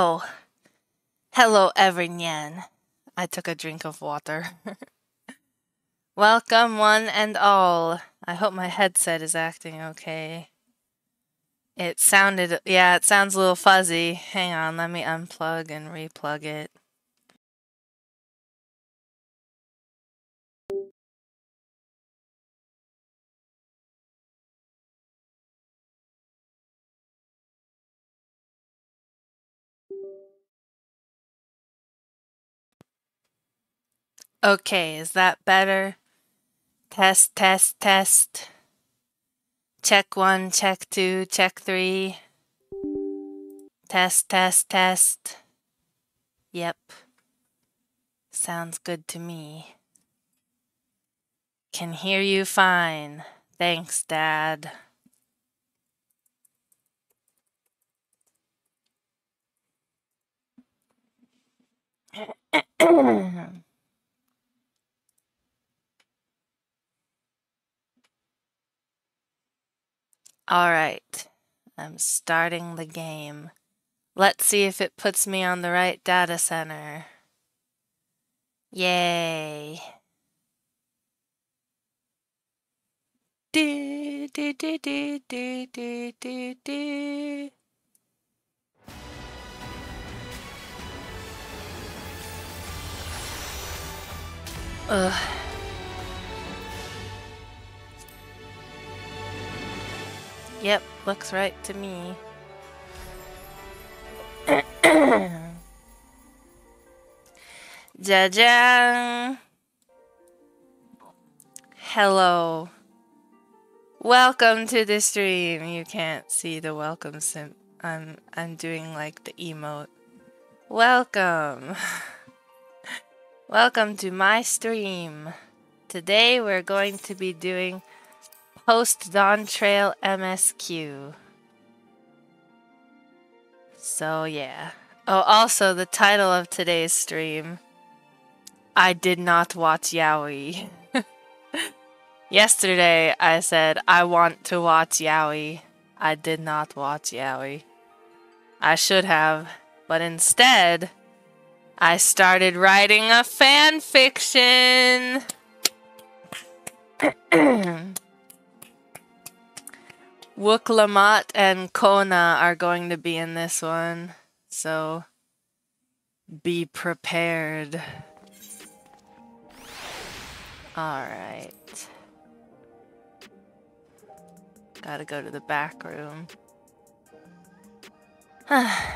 Oh, hello, everyone. I took a drink of water. Welcome, one and all. I hope my headset is acting okay. It sounded, yeah, it sounds a little fuzzy. Hang on, let me unplug and replug it. Okay, is that better? Test, test, test. Check one, check two, check three. Test, test, test. Yep. Sounds good to me. Can hear you fine. Thanks, Dad. All right, I'm starting the game. Let's see if it puts me on the right data center. Yay. Ugh. Yep, looks right to me. Jajang! Hello. Welcome to the stream. You can't see the welcome sim. I'm I'm doing like the emote. Welcome. Welcome to my stream. Today we're going to be doing Post Dawntrail MSQ. So yeah. Oh, also the title of today's stream. I did not watch Yaoi. Yesterday I said I want to watch Yaoi. I did not watch Yaoi. I should have, but instead I started writing a fan fiction. Wuk Lamat and Koana are going to be in this one, so be prepared. Alright. Gotta go to the back room. I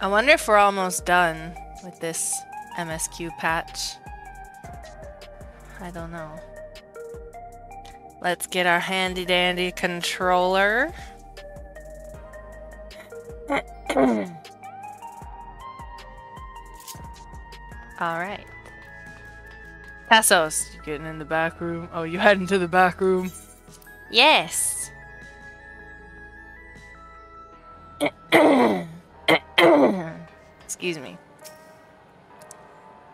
wonder if we're almost done with this MSQ patch. I don't know. Let's get our handy dandy controller. Alright. Tassos, you getting in the back room? Oh, you heading to the back room? Yes. Excuse me.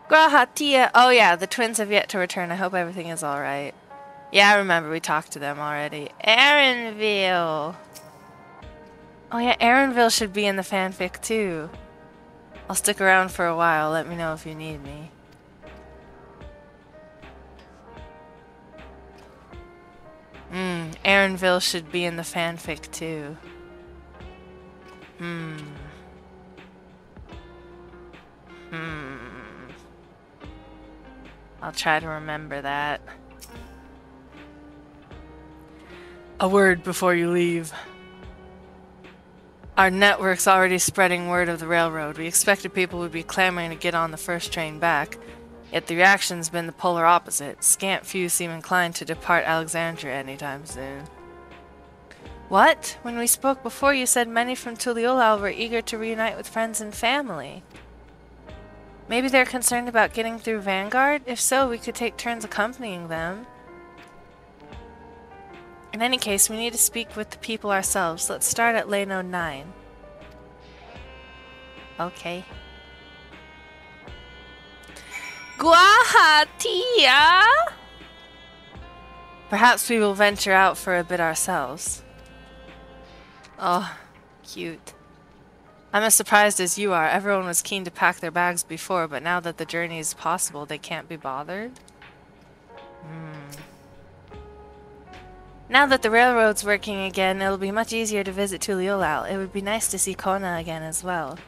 G'raha Tia. Oh yeah, the twins have yet to return. I hope everything is alright. Yeah, I remember we talked to them already. Erenville. Oh yeah, Erenville should be in the fanfic too. I'll stick around for a while. Let me know if you need me. Hmm, Erenville should be in the fanfic too. Hmm. Hmm. I'll try to remember that. A word before you leave. Our network's already spreading word of the railroad. We expected people would be clamoring to get on the first train back. Yet the reaction's been the polar opposite. Scant few seem inclined to depart Alexandria anytime soon. What? When we spoke before, you said many from Tuliyollal were eager to reunite with friends and family. Maybe they're concerned about getting through Vanguard? If so, we could take turns accompanying them. In any case, we need to speak with the people ourselves. Let's start at Lano 9. Okay. G'raha Tia! Perhaps we will venture out for a bit ourselves. Oh, cute. I'm as surprised as you are. Everyone was keen to pack their bags before, but now that the journey is possible, they can't be bothered. Hmm. Now that the railroad's working again, it'll be much easier to visit Tuliyollal. It would be nice to see Koana again as well.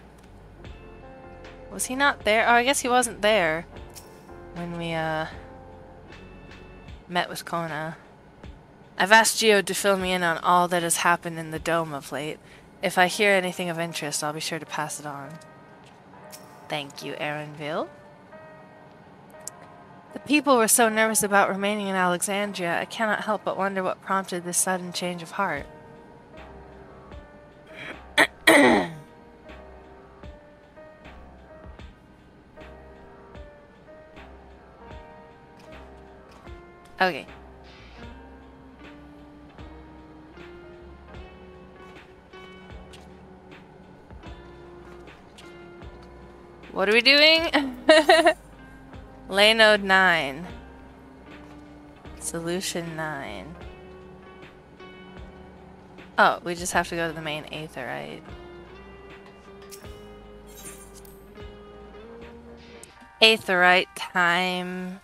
Was he not there? Oh, I guess he wasn't there when we, uh, met with Koana. I've asked Geo to fill me in on all that has happened in the dome of late. If I hear anything of interest, I'll be sure to pass it on. Thank you, Erenville. The people were so nervous about remaining in Alexandria, I cannot help but wonder what prompted this sudden change of heart. okay. What are we doing? Lay node 9. Solution 9. Oh, we just have to go to the main aetheryte. Aetherite time.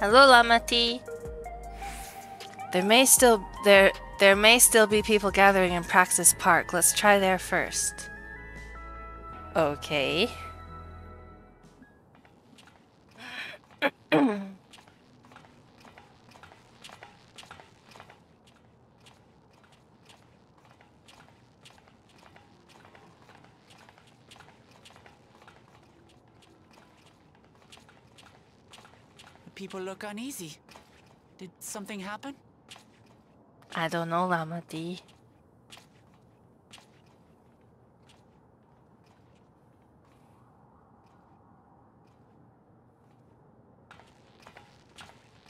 Hello, Lamati. There may still there there may still be people gathering in Praxis Park. Let's try there first. Okay. people look uneasy. Did something happen? I don't know, Lamati.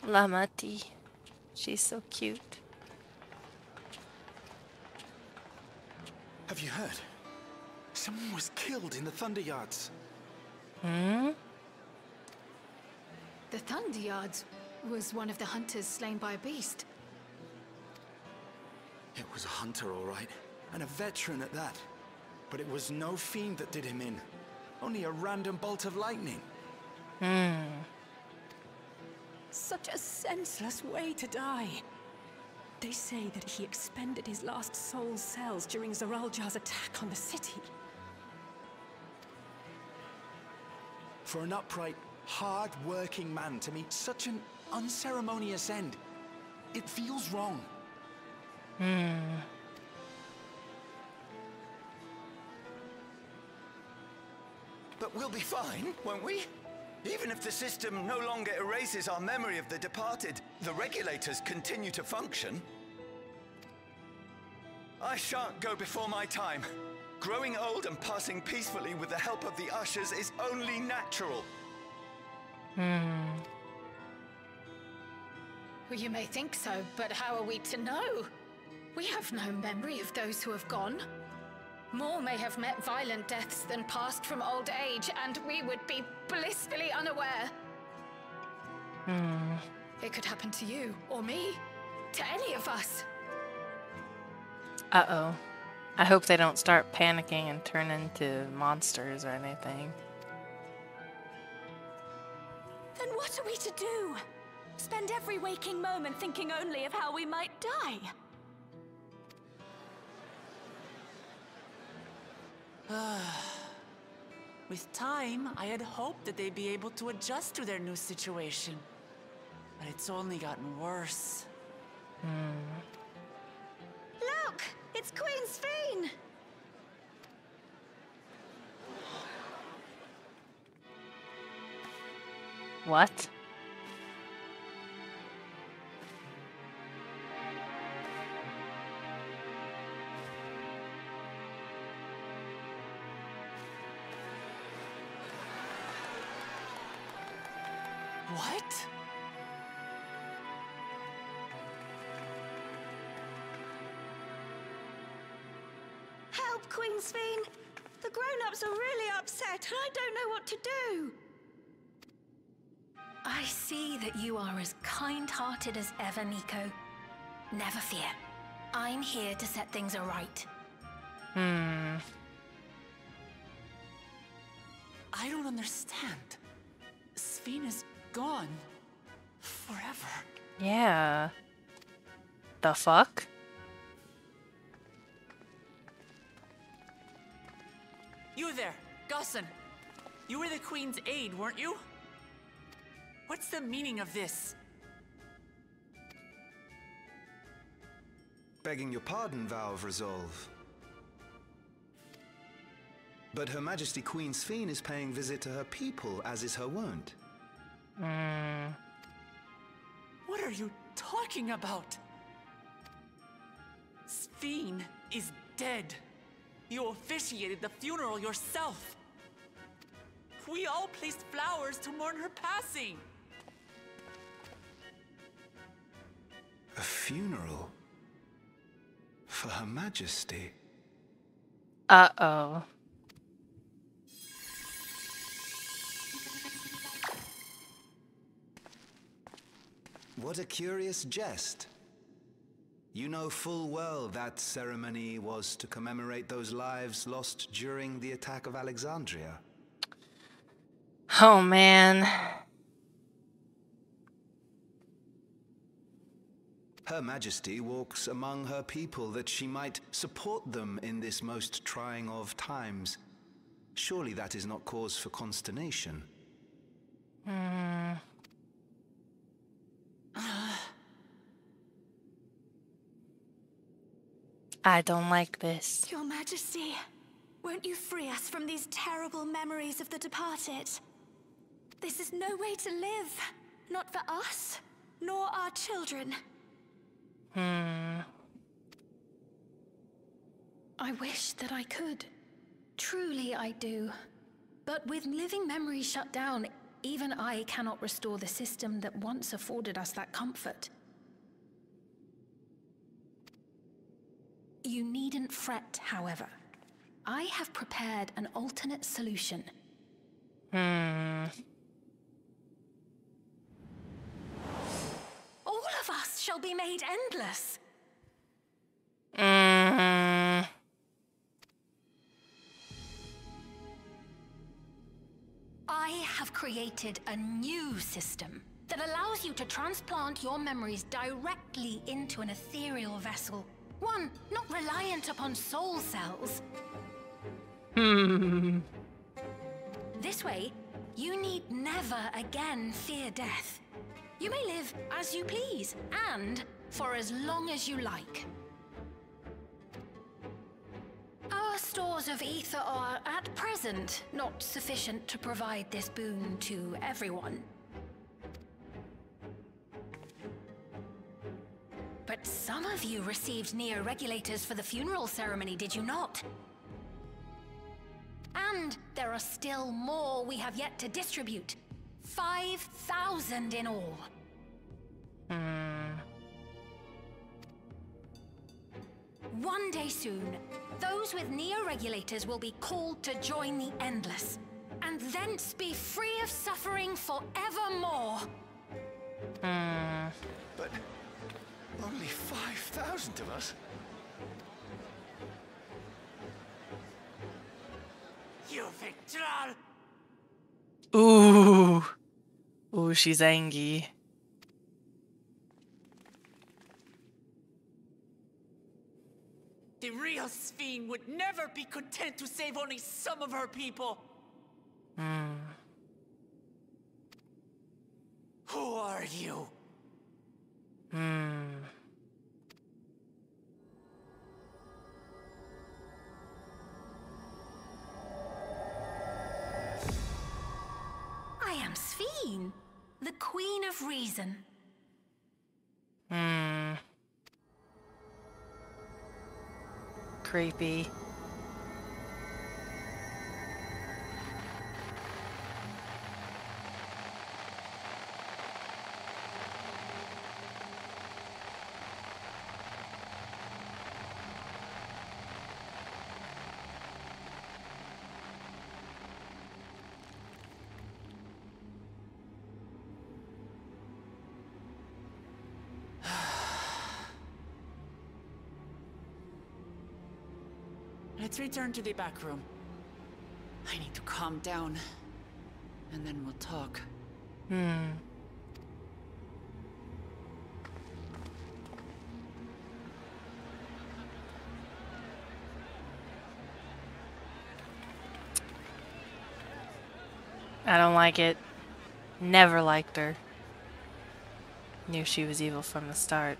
Lamati. She's so cute. Have you heard? Someone was killed in the Thunder Yards. Hmm? The Thunder Yards was one of the hunters slain by a beast. It was a hunter, all right. And a veteran at that. But it was no fiend that did him in. Only a random bolt of lightning. Hmm. Such a senseless way to die. They say that he expended his last soul cells during Zoraal Ja's attack on the city. For an upright, hard-working man to meet such an unceremonious end. It feels wrong. Hmm. But we'll be fine, won't we? Even if the system no longer erases our memory of the departed, the regulators continue to function. I shan't go before my time. Growing old and passing peacefully with the help of the ushers is only natural. Hmm. Well, you may think so, but how are we to know? We have no memory of those who have gone. More may have met violent deaths than passed from old age, and we would be blissfully unaware. Hmm. It could happen to you, or me, to any of us. Uh-oh. I hope they don't start panicking and turn into monsters or anything. Then what are we to do? Spend every waking moment thinking only of how we might die? With time, I had hoped that they'd be able to adjust to their new situation. But it's only gotten worse. Hmm. Look! It's Queen Sphene! What? What? Help, Queen Sphene! The grown-ups are really upset, and I don't know what to do. I see that you are as kind-hearted as ever, Nico. Never fear. I'm here to set things aright. Hmm. I don't understand. Sphene is gone. Forever. Yeah. The fuck? You there, Gusson. You were the Queen's aide, weren't you? What's the meaning of this? Begging your pardon, Vow of Resolve. But Her Majesty Queen Sphene is paying visit to her people, as is her wont. Hmm. What are you talking about? Sphene is dead. You officiated the funeral yourself. We all placed flowers to mourn her passing. A funeral? For Her Majesty? Uh-oh. What a curious jest. You know full well that ceremony was to commemorate those lives lost during the attack of Alexandria. Oh, man. Her Majesty walks among her people that she might support them in this most trying of times. Surely that is not cause for consternation. Hmm. I don't like this. Your Majesty, won't you free us from these terrible memories of the departed? This is no way to live. Not for us, nor our children. Hmm. I wish that I could. Truly, I do. But with living memories shut down, even I cannot restore the system that once afforded us that comfort. You needn't fret, however. I have prepared an alternate solution. Hmm. Of us shall be made endless. Mm. I have created a new system that allows you to transplant your memories directly into an ethereal vessel. One not reliant upon soul cells. Hmm. This way, you need never again fear death. You may live as you please, and for as long as you like. Our stores of ether are, at present, not sufficient to provide this boon to everyone. But some of you received Neo regulators for the funeral ceremony, did you not? And there are still more we have yet to distribute. 5,000 in all. Hmm. One day soon, those with Neo-regulators will be called to join the Endless, and thence be free of suffering forevermore. Hmm. But only 5,000 of us? You Victral! Ooh. Ooh, she's angry. The real Sphene would never be content to save only some of her people. Hmm. Who are you? Hmm. I am Sphene. The Queen of Reason. Hmm. Creepy. Let's return to the back room. I need to calm down. And then we'll talk. Hmm. I don't like it. Never liked her. Knew she was evil from the start.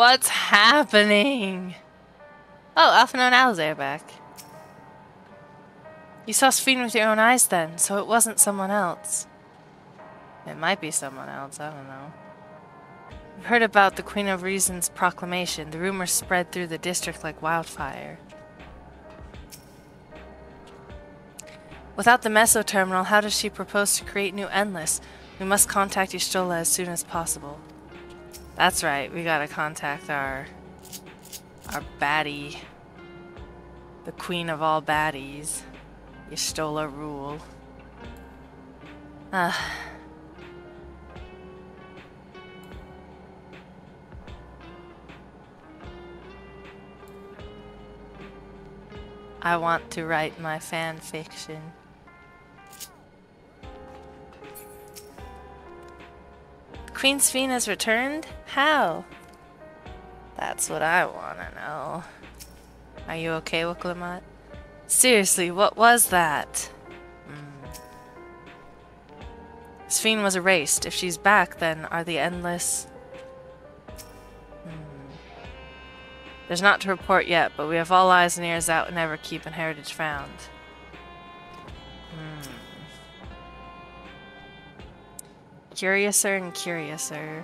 What's happening? Oh, Alphinaud and Alisaie are back. You saw Sphene with your own eyes then, so it wasn't someone else. It might be someone else, I don't know. I've heard about the Queen of Reason's proclamation. The rumors spread through the district like wildfire. Without the Meso Terminal, how does she propose to create new Endless? We must contact Y'shtola as soon as possible. That's right, we gotta contact our... our baddie. The queen of all baddies. Y'shtola rule. Ah. I want to write my fan fiction. Queen Sphene has returned? How? That's what I want to know. Are you okay, Wuk Lamat? Seriously, what was that? Mm. Was erased. If she's back, then are the Endless... Hmm. There's not to report yet, but we have all eyes and ears out and Everkeep and Heritage found. Curiouser and curiouser.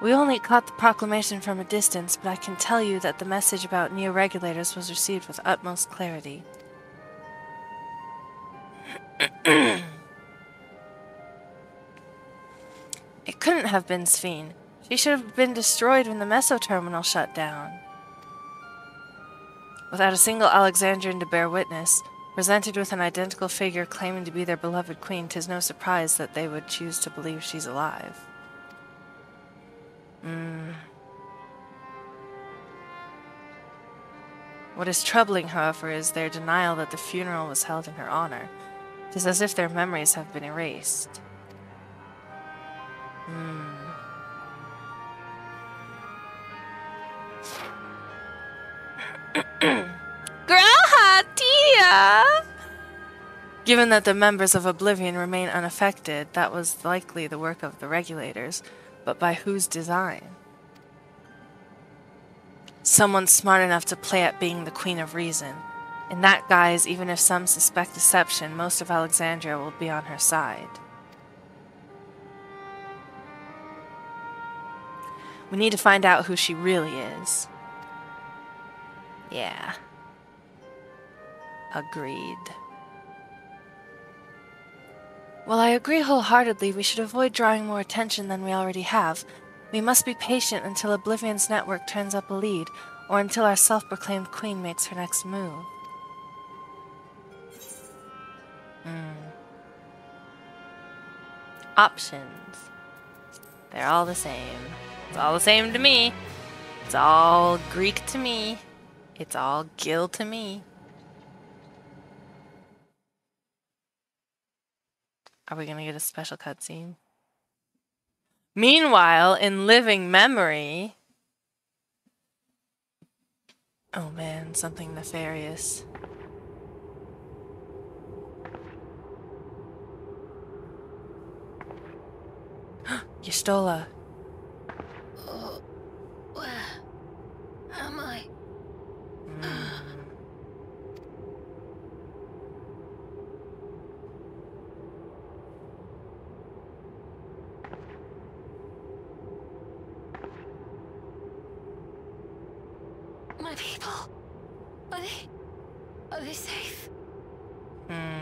We only caught the proclamation from a distance, but I can tell you that the message about neo-regulators was received with utmost clarity. it couldn't have been Sphene. She should have been destroyed when the Meso Terminal shut down. Without a single Alexandrian to bear witness, presented with an identical figure claiming to be their beloved queen, tis no surprise that they would choose to believe she's alive. Mm. What is troubling, however, is their denial that the funeral was held in her honor. It is as if their memories have been erased. Hmm. G'raha Tia! Given that the members of Oblivion remain unaffected, that was likely the work of the regulators, but by whose design? Someone smart enough to play at being the Queen of Reason. In that guise, even if some suspect deception, most of Alexandria will be on her side. We need to find out who she really is. Yeah. Agreed. While I agree wholeheartedly we should avoid drawing more attention than we already have, we must be patient until Oblivion's network turns up a lead, or until our self-proclaimed queen makes her next move. Hmm. Options. They're all the same. It's all the same to me. It's all Greek to me. It's all Gil to me. Are we gonna get a special cutscene? Meanwhile, in living memory. Oh man, something nefarious. Y'shtola. Oh, where am I? My people. Are they. Are they safe? Hmm.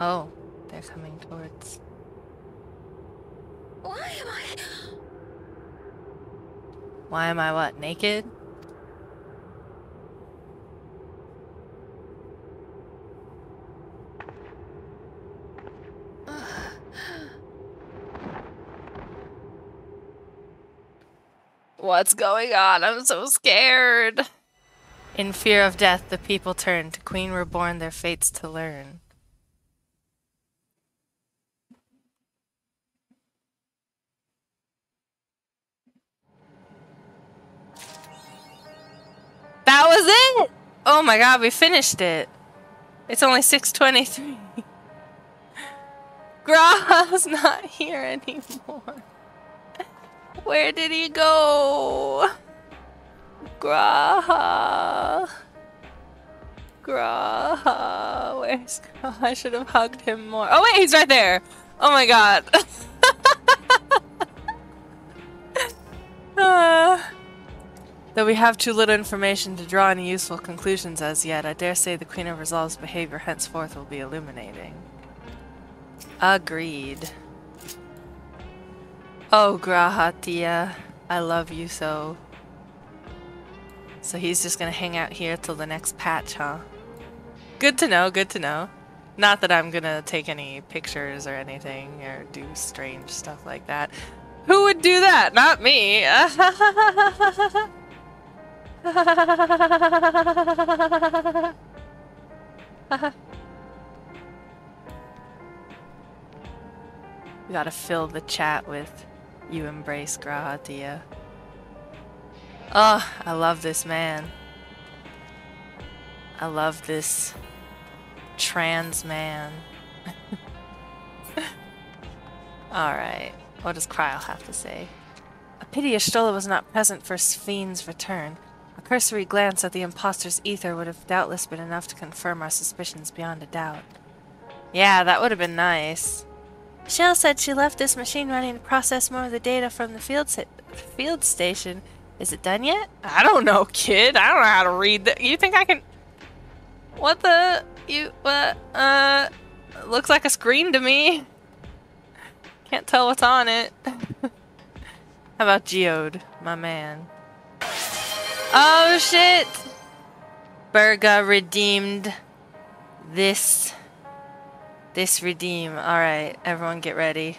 Oh, they're coming towards. Why am I. Why am I what? Naked? What's going on? I'm so scared. In fear of death, the people turned. To Queen were born their fates to learn. Was it! Oh my god, we finished it. It's only 623. G'raha's not here anymore. Where did he go? G'raha. G'raha. Where's G'raha? I should have hugged him more. Oh wait, he's right there. Oh my god. Ah. Though we have too little information to draw any useful conclusions as yet, I dare say the Queen of Resolve's behavior henceforth will be illuminating. Agreed. Oh, G'raha Tia, I love you so. So he's just gonna hang out here till the next patch, huh? Good to know, good to know. Not that I'm gonna take any pictures or anything, or do strange stuff like that. Who would do that? Not me! we gotta fill the chat with you embrace G'raha Tia. Oh, I love this man. I love this trans man. Alright, what does Krile have to say? A pity Y'shtola was not present for Sphene's return. A cursory glance at the impostor's ether would have doubtless been enough to confirm our suspicions beyond a doubt. Yeah, that would have been nice. Shell said she left this machine running to process more of the data from the field field station. Is it done yet? I don't know, kid. I don't know how to read that. You think I can... What the... You... What? Uh... Looks like a screen to me. Can't tell what's on it. how about Geode, my man? Oh, shit! Burga redeemed this this redeem. Alright, everyone get ready.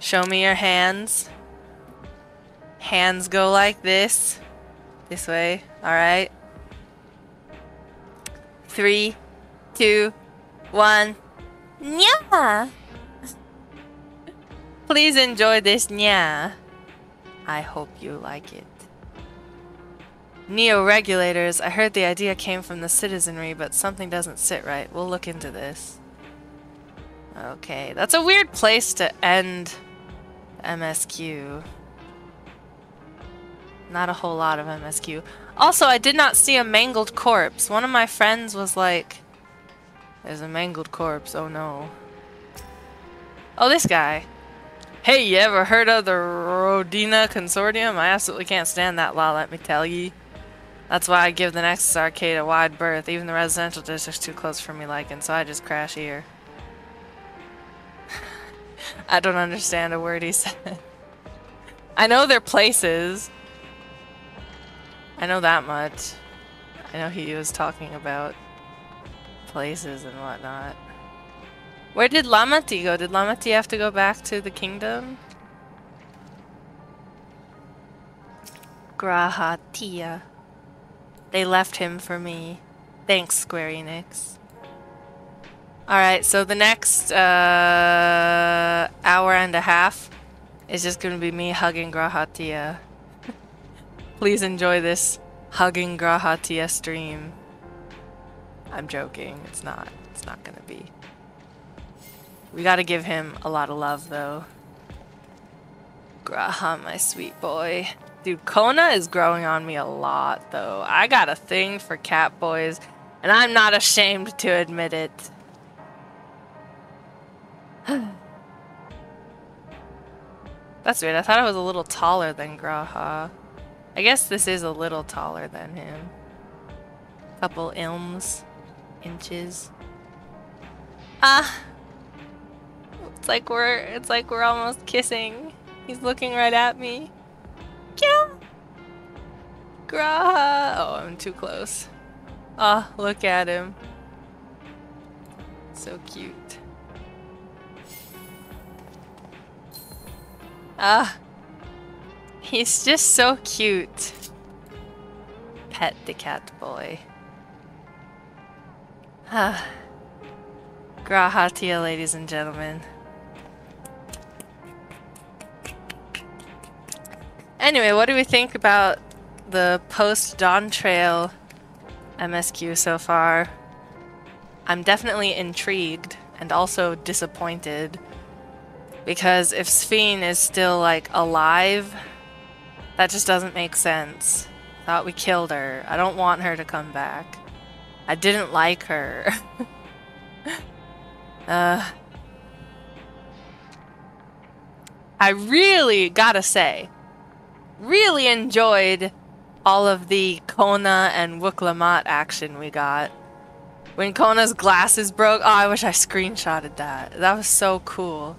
Show me your hands. Hands go like this. This way. Alright. Three, two, one. Nya! Please enjoy this nya. I hope you like it. Neo-regulators, I heard the idea came from the citizenry, but something doesn't sit right. We'll look into this. Okay, that's a weird place to end MSQ. Not a whole lot of MSQ. Also, I did not see a mangled corpse. One of my friends was like, there's a mangled corpse, oh no. Oh, this guy. Hey, you ever heard of the Rodina Consortium? I absolutely can't stand that law, let me tell ye. That's why I give the Nexus Arcade a wide berth. Even the residential district's too close for me liking, so I just crash here. I don't understand a word he said. I know their places. I know that much. I know he was talking about places and whatnot. Where did Lamati go? Did Lamati have to go back to the kingdom? G'raha Tia. They left him for me. Thanks, Square Enix. Alright, so the next uh, hour and a half is just going to be me hugging G'raha Tia. Please enjoy this hugging G'raha Tia stream. I'm joking. It's not. It's not going to be. We got to give him a lot of love, though. G'raha, my sweet boy. Dude, Koana is growing on me a lot, though. I got a thing for cat boys, and I'm not ashamed to admit it. That's weird. I thought I was a little taller than G'raha. I guess this is a little taller than him. Couple ilms. Inches. Ah! It's like we're it's like we're almost kissing. He's looking right at me. G'raha! Oh, I'm too close. Ah, oh, look at him. So cute. Ah. He's just so cute. Pet the cat boy. Ah. G'raha Tia, ladies and gentlemen. Anyway, what do we think about the post Dawn Trail MSQ so far? I'm definitely intrigued and also disappointed because if Sphene is still like alive, that just doesn't make sense. Thought we killed her. I don't want her to come back. I didn't like her. uh, I really gotta say, really enjoyed all of the Koana and Wuk action we got. When Koana's glasses broke, oh, I wish I screenshotted that. That was so cool.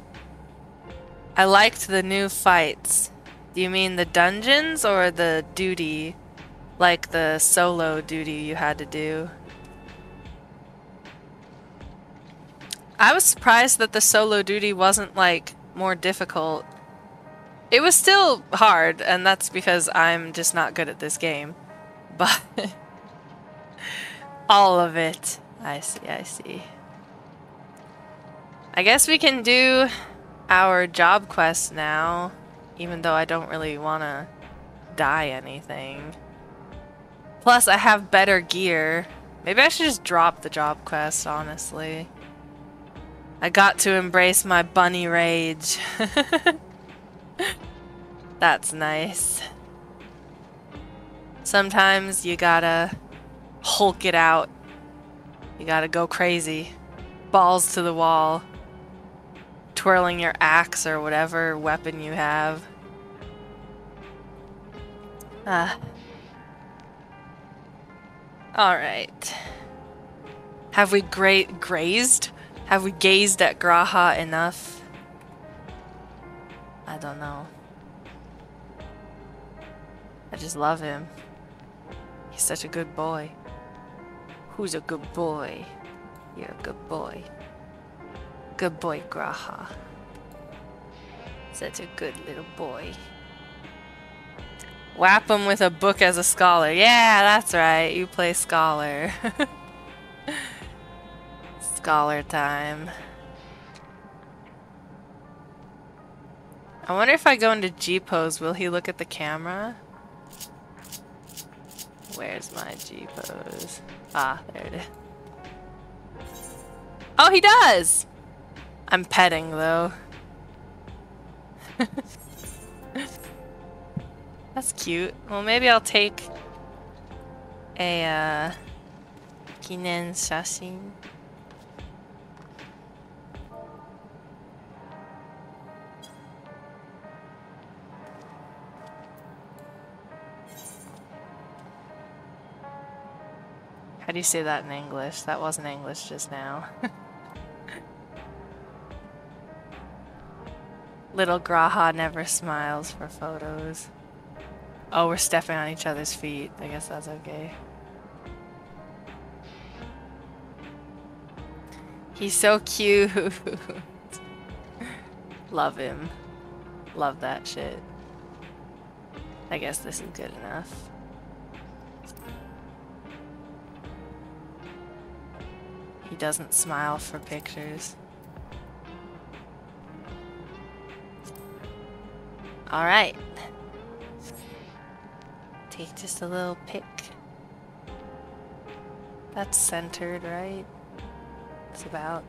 I liked the new fights. Do you mean the dungeons or the duty? Like the solo duty you had to do? I was surprised that the solo duty wasn't like more difficult. It was still hard, and that's because I'm just not good at this game. But all of it. I see, I see. I guess we can do our job quest now, even though I don't really want to die anything. Plus, I have better gear. Maybe I should just drop the job quest, honestly. I got to embrace my bunny rage. That's nice. Sometimes you gotta hulk it out. You gotta go crazy. Balls to the wall twirling your axe or whatever weapon you have. Ah. Alright. Have we gra grazed? Have we gazed at G'raha enough? I don't know. I just love him. He's such a good boy. Who's a good boy? You're a good boy. Good boy, G'raha. Such a good little boy. Whap him with a book as a scholar. Yeah, that's right. You play scholar. scholar time. I wonder if I go into G pose, will he look at the camera? Where's my G pose? Ah, there it is. Oh, he does! I'm petting though. That's cute. Well, maybe I'll take a uh, kinen shashin. How do you say that in English? That wasn't English just now. Little G'raha never smiles for photos. Oh, we're stepping on each other's feet. I guess that's okay. He's so cute. Love him. Love that shit. I guess this is good enough. Doesn't smile for pictures. Alright. Take just a little pick. That's centered, right? It's about.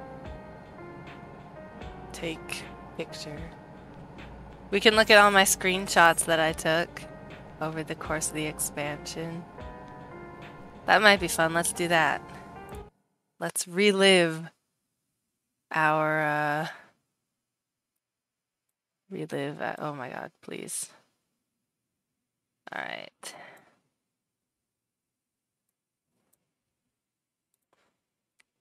Take picture. We can look at all my screenshots that I took over the course of the expansion. That might be fun. Let's do that. Let's relive our, uh... Relive... Uh, oh my god, please. Alright.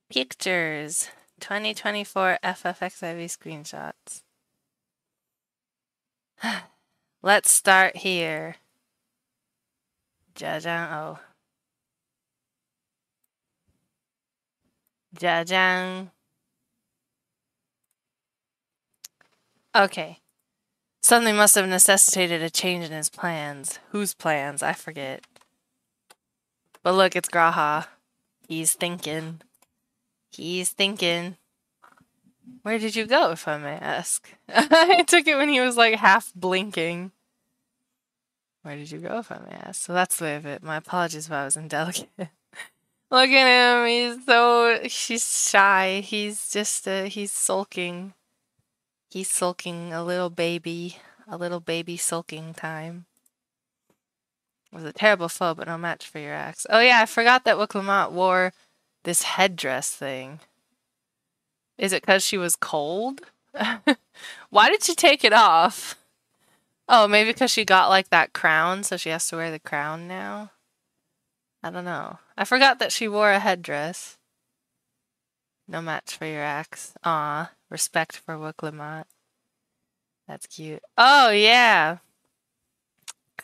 Pictures. 2024 FFXIV screenshots. Let's start here. Jajang. Oh. Jajang. Okay. Something must have necessitated a change in his plans. Whose plans? I forget. But look, it's G'raha. He's thinking. He's thinking. Where did you go, if I may ask? I took it when he was like half blinking. Where did you go, if I may ask? So that's the way of it. My apologies if I was indelicate. Look at him. He's so he's shy. He's just uh, he's sulking. He's sulking a little baby, a little baby sulking time. It was a terrible foe, but no match for your axe. Oh yeah, I forgot that Wuk wore this headdress thing. Is it because she was cold? Why did she take it off? Oh, maybe because she got like that crown, so she has to wear the crown now? I don't know. I forgot that she wore a headdress. No match for your axe. Aw, respect for Wuk That's cute. Oh, yeah.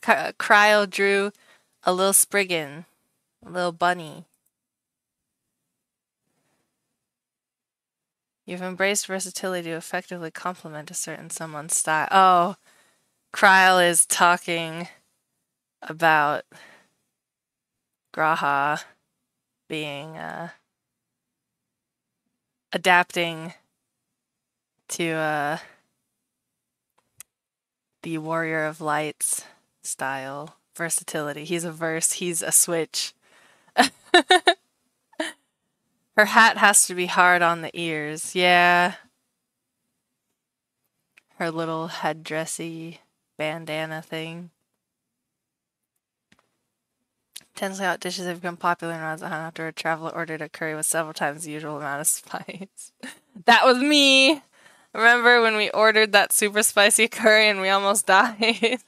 Cryo drew a little Spriggan, a little bunny. You've embraced versatility to effectively complement a certain someone's style. Oh, Krile is talking about G'raha being uh, adapting to uh, the Warrior of Lights style versatility. He's a verse, he's a switch. Her hat has to be hard on the ears. Yeah. Her little headdressy bandana thing. Intensely hot dishes have become popular in Radz-at-Han after a traveler ordered a curry with several times the usual amount of spice. that was me! Remember when we ordered that super spicy curry and we almost died?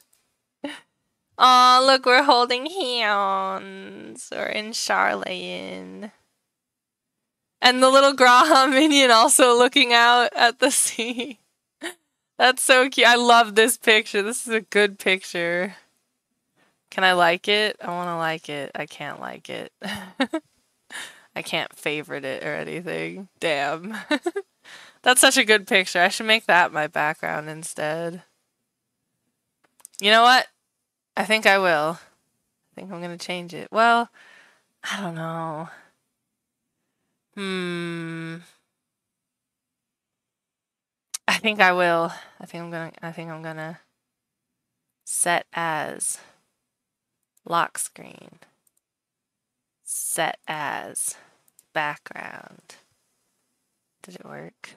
Aw, look, we're holding hands. We're in Sharlayan. And the little G'raha minion also looking out at the sea. That's so cute. I love this picture. This is a good picture. Can I like it? I want to like it. I can't like it. I can't favorite it or anything. Damn. That's such a good picture. I should make that my background instead. You know what? I think I will. I think I'm going to change it. Well, I don't know. Hmm. I think I will. I think I'm gonna. I think I'm gonna set as lock screen. Set as background. Did it work?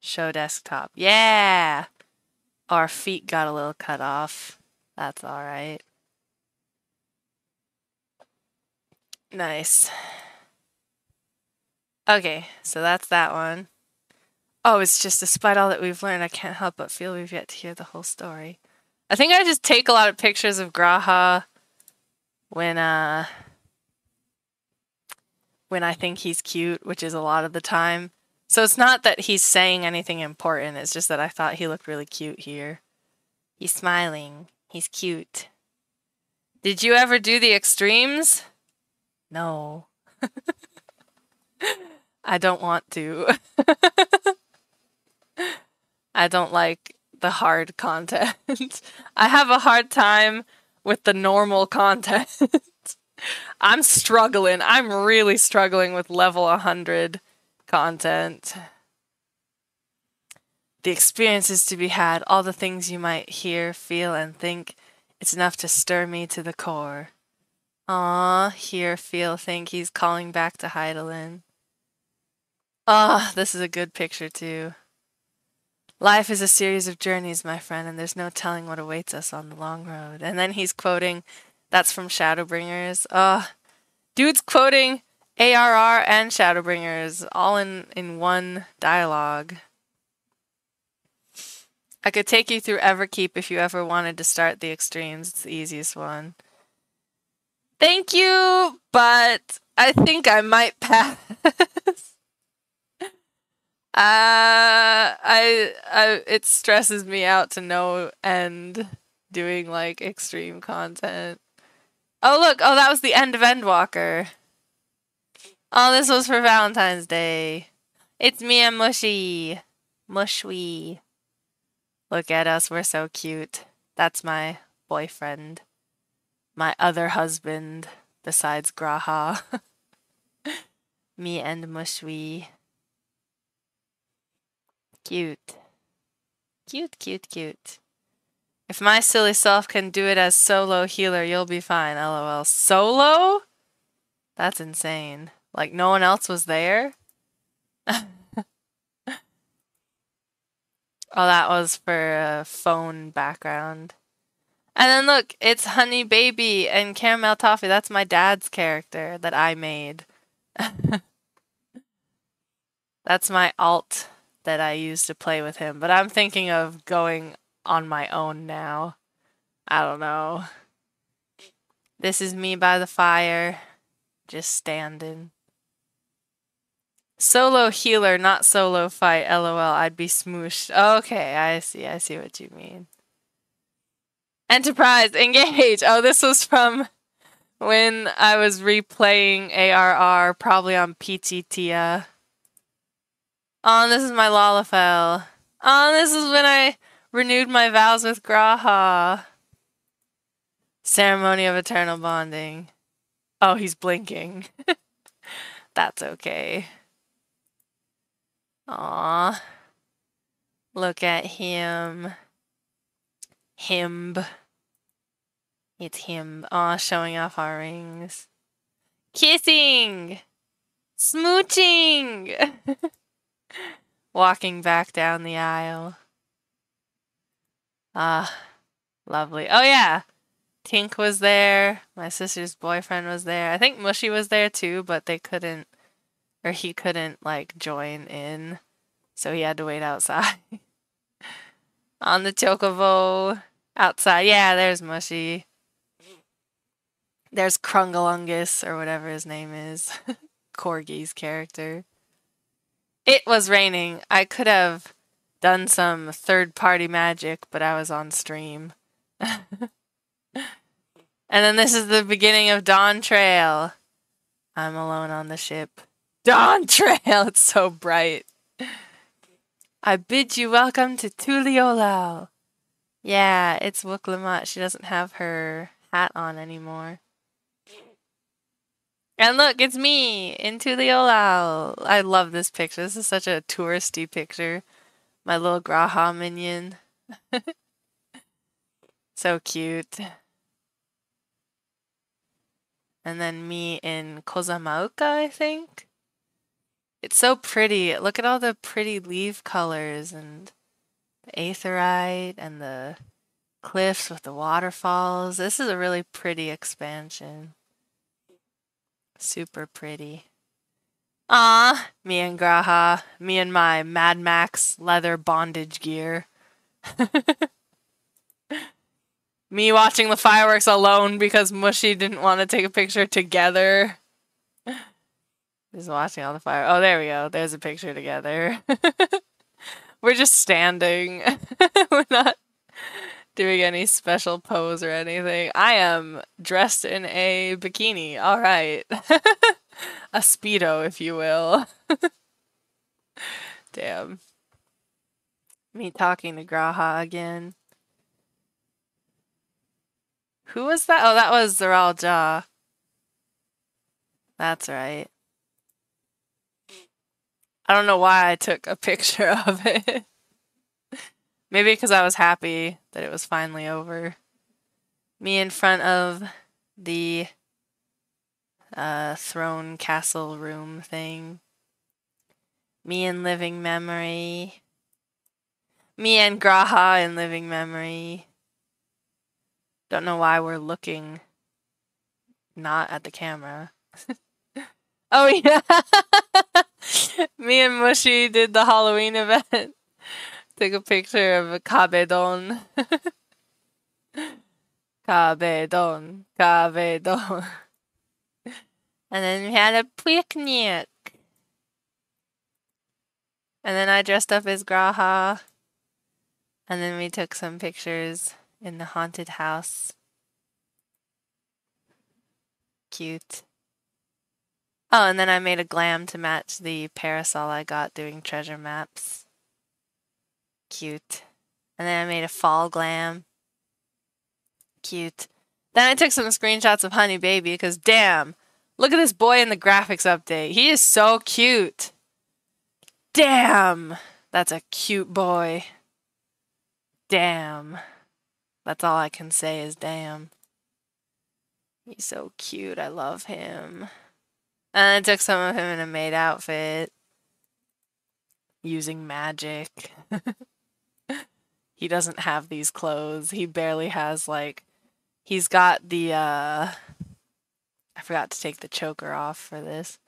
Show desktop. Yeah! Our feet got a little cut off. That's alright. Nice. Okay, so that's that one. Oh, it's just despite all that we've learned, I can't help but feel we've yet to hear the whole story. I think I just take a lot of pictures of G'raha when uh when I think he's cute, which is a lot of the time. So it's not that he's saying anything important, it's just that I thought he looked really cute here. He's smiling. He's cute. Did you ever do the extremes? No. I don't want to. I don't like the hard content. I have a hard time with the normal content. I'm struggling. I'm really struggling with level 100 content. The experiences to be had, all the things you might hear, feel, and think, it's enough to stir me to the core. Ah, hear, feel, think he's calling back to Hydaelyn. Ah, this is a good picture too. Life is a series of journeys, my friend, and there's no telling what awaits us on the long road. And then he's quoting, that's from Shadowbringers. Ah, dude's quoting ARR and Shadowbringers all in, in one dialogue. I could take you through Everkeep if you ever wanted to start the extremes. It's the easiest one. Thank you, but I think I might pass. Uh, I, I, it stresses me out to no end doing like extreme content. Oh look, oh that was the end of Endwalker. Oh, this was for Valentine's Day. It's me and Mushy. Mushwee. Look at us, we're so cute. That's my boyfriend. My other husband, besides G'raha. me and Mushwee. Cute. Cute, cute, cute. If my silly self can do it as solo healer, you'll be fine. LOL. Solo? That's insane. Like no one else was there? oh, that was for a phone background. And then look, it's Honey Baby and Caramel Toffee. That's my dad's character that I made. That's my alt that I used to play with him, but I'm thinking of going on my own now. I don't know. This is me by the fire, just standing. Solo healer, not solo fight. LOL, I'd be smooshed. Okay, I see. I see what you mean. Enterprise, engage. Oh, this was from when I was replaying ARR, probably on PTTia. Oh, this is my Lalafell. Oh, this is when I renewed my vows with G'raha. Ceremony of eternal bonding. Oh, he's blinking. That's okay. Aw. Look at him. Him. It's him. Aw, showing off our rings. Kissing! Smooching! Walking back down the aisle. Ah, lovely. Oh yeah, Tink was there. My sister's boyfriend was there. I think Mushy was there too, but they couldn't, or he couldn't like join in, so he had to wait outside. On the Chocobo outside. Yeah, there's Mushy. There's Krungalungus or whatever his name is. Corgi's character. It was raining. I could have done some third party magic, but I was on stream. and then this is the beginning of Dawn Trail. I'm alone on the ship. Dawn Trail! It's so bright. I bid you welcome to Tuliyollal. Yeah, it's Wuk She doesn't have her hat on anymore. And look, it's me in Tuliyollal. I love this picture. This is such a touristy picture. My little G'raha minion. so cute. And then me in Kozama'uka, I think. It's so pretty. Look at all the pretty leaf colors and the aetheryte and the cliffs with the waterfalls. This is a really pretty expansion. Super pretty. Ah, me and G'raha, me and my Mad Max leather bondage gear. me watching the fireworks alone because Mushy didn't want to take a picture together. Just watching all the fire. Oh, there we go. There's a picture together. We're just standing. We're not doing any special pose or anything. I am dressed in a bikini. All right. a Speedo, if you will. Damn. Me talking to G'raha again. Who was that? Oh, that was Zoraal Ja. That's right. I don't know why I took a picture of it. Maybe because I was happy that it was finally over. Me in front of the uh, throne castle room thing. Me in living memory. Me and G'raha in living memory. Don't know why we're looking not at the camera. oh yeah. Me and Mushy did the Halloween event. Took a picture of a Kabedon. Kabedon. Kabedon. And then we had a picnic. And then I dressed up as G'raha. And then we took some pictures in the haunted house. Cute. Oh, and then I made a glam to match the parasol I got doing treasure maps. Cute. And then I made a fall glam. Cute. Then I took some screenshots of Honey Baby because damn, look at this boy in the graphics update. He is so cute. Damn, that's a cute boy. Damn. That's all I can say is damn. He's so cute. I love him. And I took some of him in a maid outfit using magic. he doesn't have these clothes. He barely has like he's got the uh I forgot to take the choker off for this.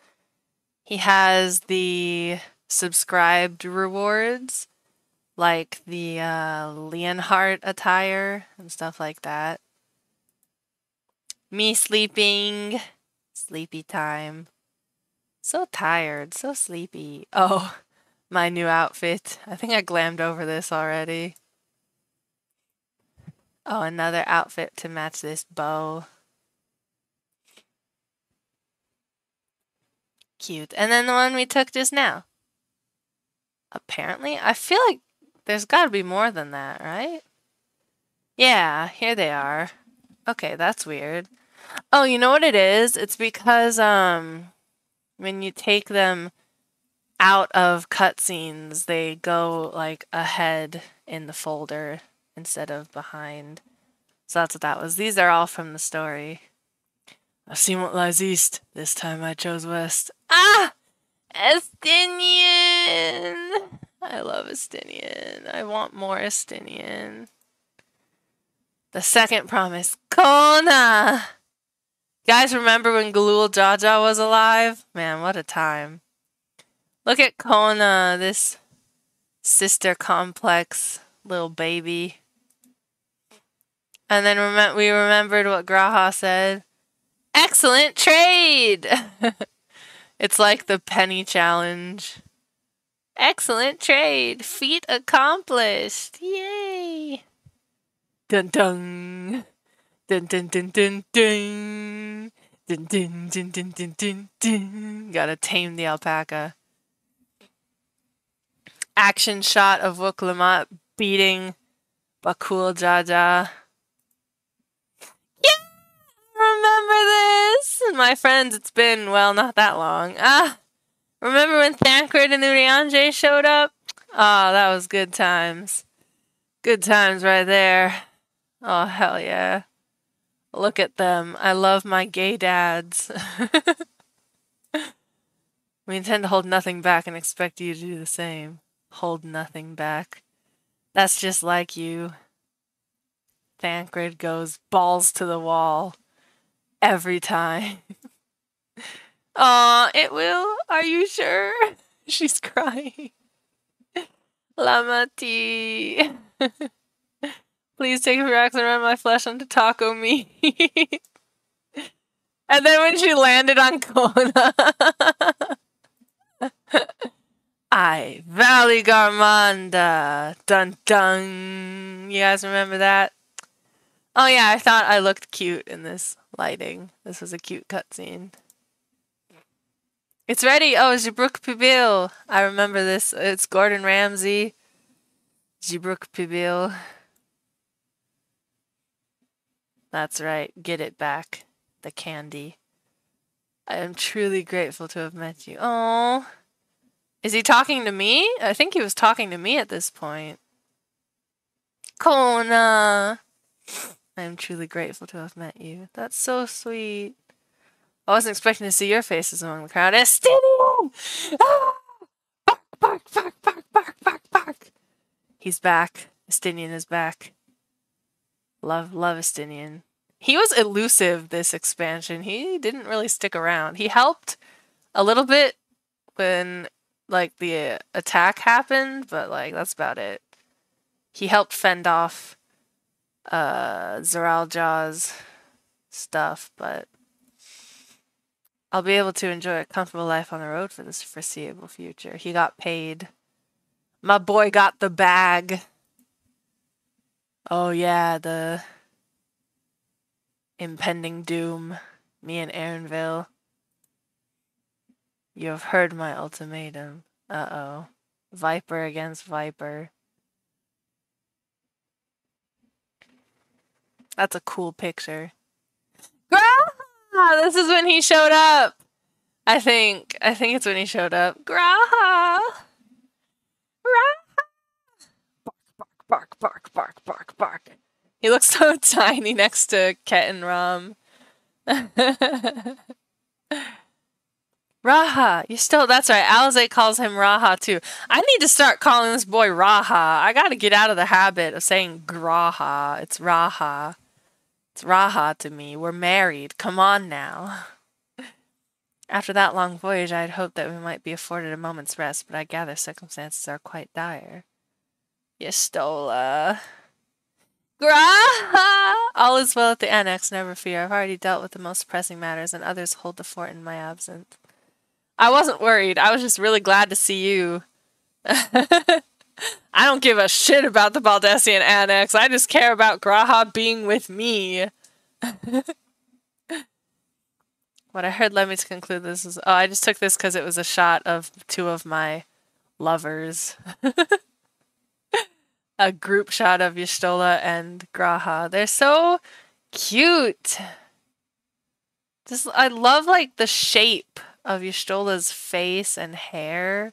He has the subscribed rewards like the uh, Leonhardt attire and stuff like that. Me sleeping, sleepy time. So tired, so sleepy. Oh, my new outfit. I think I glammed over this already. Oh, another outfit to match this bow. Cute. And then the one we took just now. Apparently, I feel like there's got to be more than that, right? Yeah, here they are. Okay, that's weird. Oh, you know what it is? It's because um when you take them out of cutscenes, they go like ahead in the folder instead of behind. So that's what that was. These are all from the story. I've seen what lies east. This time I chose west. Ah! Estinian! I love Estinian. I want more Estinian. The second promise, Koana! Guys, remember when Gulool Ja Ja was alive? Man, what a time. Look at Koana, this sister complex little baby. And then rem- we remembered what G'raha said. Excellent trade! it's like the penny challenge. Excellent trade. Feat accomplished. Yay. Dun dun. Dun dun dun dun dun. Dun dun dun dun dun dun dun. Gotta tame the alpaca. Action shot of Wuk beating Bakool Ja Ja. Remember this? My friends, it's been, well, not that long. Ah! Remember when Thancred and Urianger showed up? Oh, that was good times. Good times right there. Oh, hell yeah. Look at them. I love my gay dads. we intend to hold nothing back and expect you to do the same. Hold nothing back. That's just like you. Thancred goes balls to the wall every time. Aw, it will? Are you sure? She's crying. Lamati. Please take racks around my flesh onto taco meat. and then when she landed on Koana. I Valigarmanda. Dun dun. You guys remember that? Oh yeah, I thought I looked cute in this lighting. This was a cute cutscene. It's ready. Oh, Jibruk Pibil. I remember this. It's Gordon Ramsay. Jibruk Pibil. That's right. Get it back. The candy. I am truly grateful to have met you. Oh. Is he talking to me? I think he was talking to me at this point. Koana. I am truly grateful to have met you. That's so sweet. I wasn't expecting to see your faces among the crowd. Estinian! Ah! Bark, bark, bark, bark, bark, bark, bark. He's back. Estinian is back. Love, love Estinian. He was elusive this expansion. He didn't really stick around. He helped a little bit when like the attack happened, but like that's about it. He helped fend off uh Zoraal stuff, but I'll be able to enjoy a comfortable life on the road for this foreseeable future. He got paid. My boy got the bag. Oh yeah, the impending doom. Me and Erenville. You have heard my ultimatum. Uh-oh. Viper against Viper. That's a cool picture. G'raha! This is when he showed up. I think. I think it's when he showed up. G'raha! Bark, bark, bark, bark, bark, bark. He looks so tiny next to Ket and Rom. Raha, you still that's right. Alisaie calls him Raha too. I need to start calling this boy Raha. I gotta get out of the habit of saying G'raha. It's Raha. It's Raha to me. We're married. Come on now. After that long voyage, I had hoped that we might be afforded a moment's rest, but I gather circumstances are quite dire. Y'shtola. G'raha! All is well at the annex, never fear. I've already dealt with the most pressing matters, and others hold the fort in my absence. I wasn't worried. I was just really glad to see you. I don't give a shit about the Baldesion Annex. I just care about G'raha being with me. what I heard led me to conclude this is... Oh, I just took this because it was a shot of two of my lovers. a group shot of Y'shtola and G'raha. They're so cute. Just I love like the shape of Y'shtola's face and hair.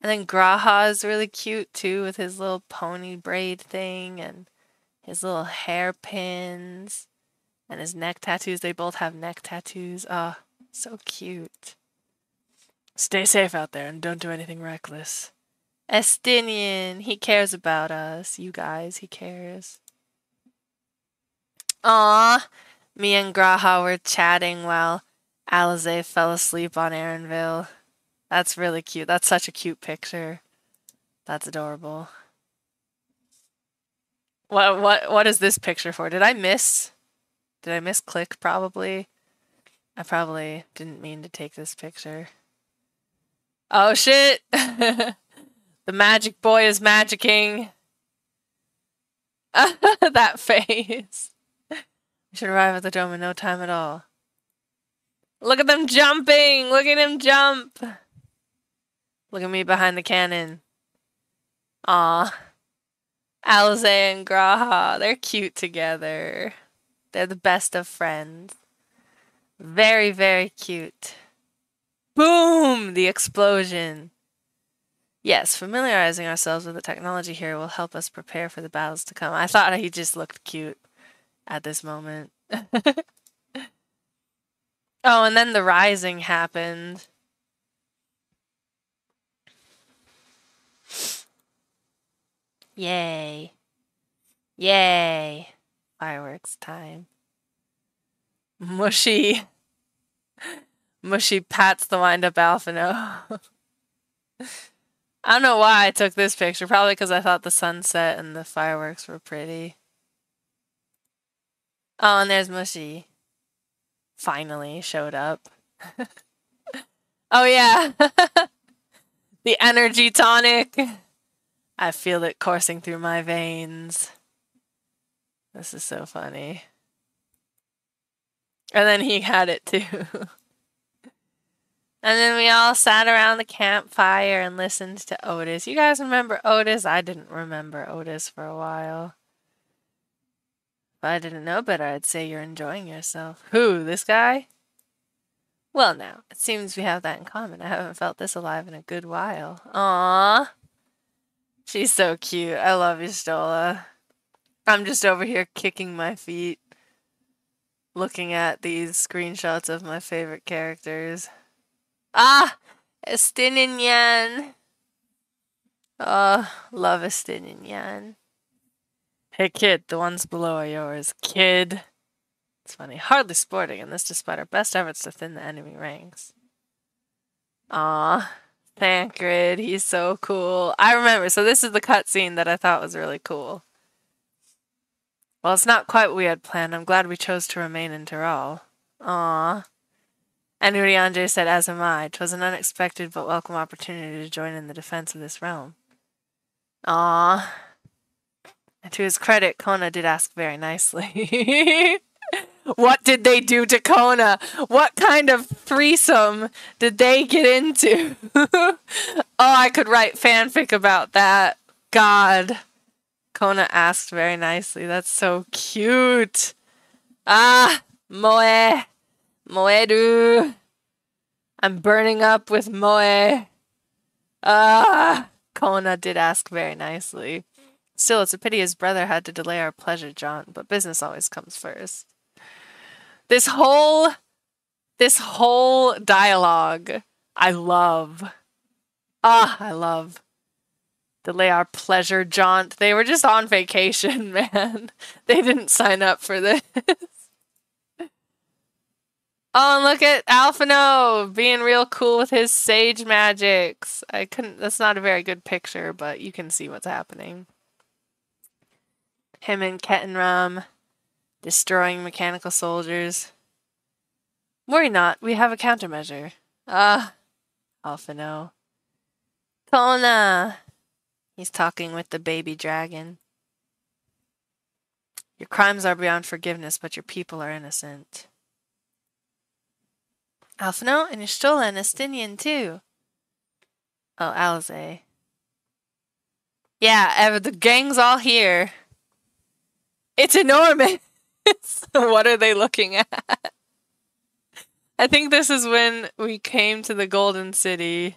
And then G'raha is really cute too with his little pony braid thing and his little hairpins and his neck tattoos. They both have neck tattoos. Ah, oh, so cute. Stay safe out there and don't do anything reckless. Estinian, he cares about us. You guys, he cares. Ah, me and G'raha were chatting while Alisaie fell asleep on Erenville. That's really cute. That's such a cute picture. That's adorable. What what what is this picture for? Did I miss? Did I miss click probably? I probably didn't mean to take this picture. Oh shit. the magic boy is magicking. that face. We should arrive at the dome in no time at all. Look at them jumping! Look at him jump! Look at me behind the cannon. Aw. Alisaie and G'raha, they're cute together. They're the best of friends. Very, very cute. Boom! The explosion. Yes, familiarizing ourselves with the technology here will help us prepare for the battles to come. I thought he just looked cute at this moment. Oh, and then the rising happened. Yay. Yay. Fireworks time. Mushy. Mushy pats the wind up Alphinaud. I don't know why I took this picture. Probably because I thought the sunset and the fireworks were pretty. Oh, and there's Mushy finally showed up. oh, yeah. the energy tonic. I feel it coursing through my veins. This is so funny. And then he had it too. and then we all sat around the campfire and listened to Otis. You guys remember Otis? I didn't remember Otis for a while. If I didn't know better, I'd say you're enjoying yourself. Who, this guy? Well, now, it seems we have that in common. I haven't felt this alive in a good while. Aww. She's so cute. I love you, Stola. I'm just over here kicking my feet, looking at these screenshots of my favorite characters. Ah! Estininian! Oh, love Estininian. Hey, kid, the ones below are yours. Kid. It's funny. Hardly sporting, and this despite our best efforts to thin the enemy ranks. Ah, Thancred, he's so cool. I remember, so this is the cutscene that I thought was really cool. Well, it's not quite what we had planned. I'm glad we chose to remain in Tural. Ah. And Urianger said, as am I. 'Twas an unexpected but welcome opportunity to join in the defense of this realm. Ah. And to his credit, Koana did ask very nicely. What did they do to Koana? What kind of threesome did they get into? oh, I could write fanfic about that. God. Koana asked very nicely. That's so cute. Ah, Moe. Moedu. I'm burning up with Moe. Ah, Koana did ask very nicely. Still, it's a pity his brother had to delay our pleasure jaunt, but business always comes first. This whole this whole dialogue I love. Ah, I love. Delay our pleasure jaunt. They were just on vacation, man. They didn't sign up for this. Oh, and look at Alphinaud being real cool with his sage magics. I couldn't, that's not a very good picture, but you can see what's happening. Him and Kettenram destroying mechanical soldiers. Worry not, we have a countermeasure. Ah, Alphinaud. Koana! He's talking with the baby dragon. Your crimes are beyond forgiveness, but your people are innocent. Alphinaud and Y'shtola and Estinian too. Oh, Alisaie. Yeah, the gang's all here. It's enormous! what are they looking at? I think this is when we came to the Golden City.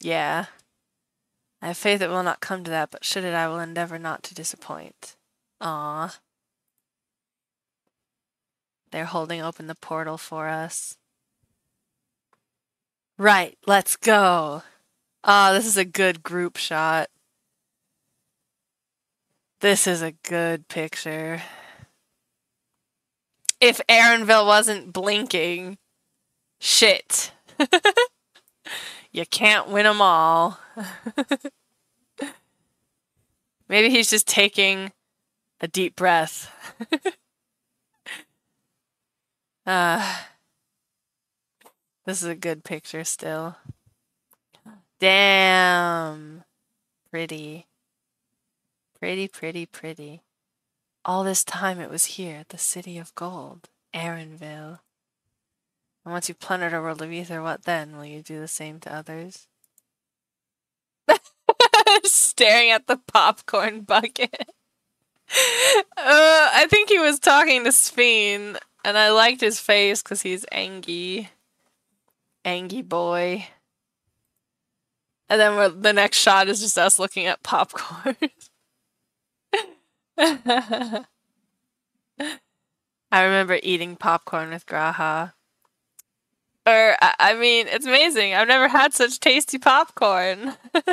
Yeah. I have faith it will not come to that, but should it, I will endeavor not to disappoint. Ah. They're holding open the portal for us. Right, let's go. Ah, this is a good group shot. This is a good picture if Erenville wasn't blinking, shit. you can't win them all. Maybe he's just taking a deep breath. uh, this is a good picture still. Damn. Pretty. Pretty, pretty, pretty. All this time it was here, at the City of Gold, Erenville. And once you've plundered a world of ether, what then? Will you do the same to others? Staring at the popcorn bucket. Uh, I think he was talking to Sphene, and I liked his face because he's angry. Angy boy. And then the next shot is just us looking at popcorn. I remember eating popcorn with G'raha. Or, I mean, it's amazing. I've never had such tasty popcorn.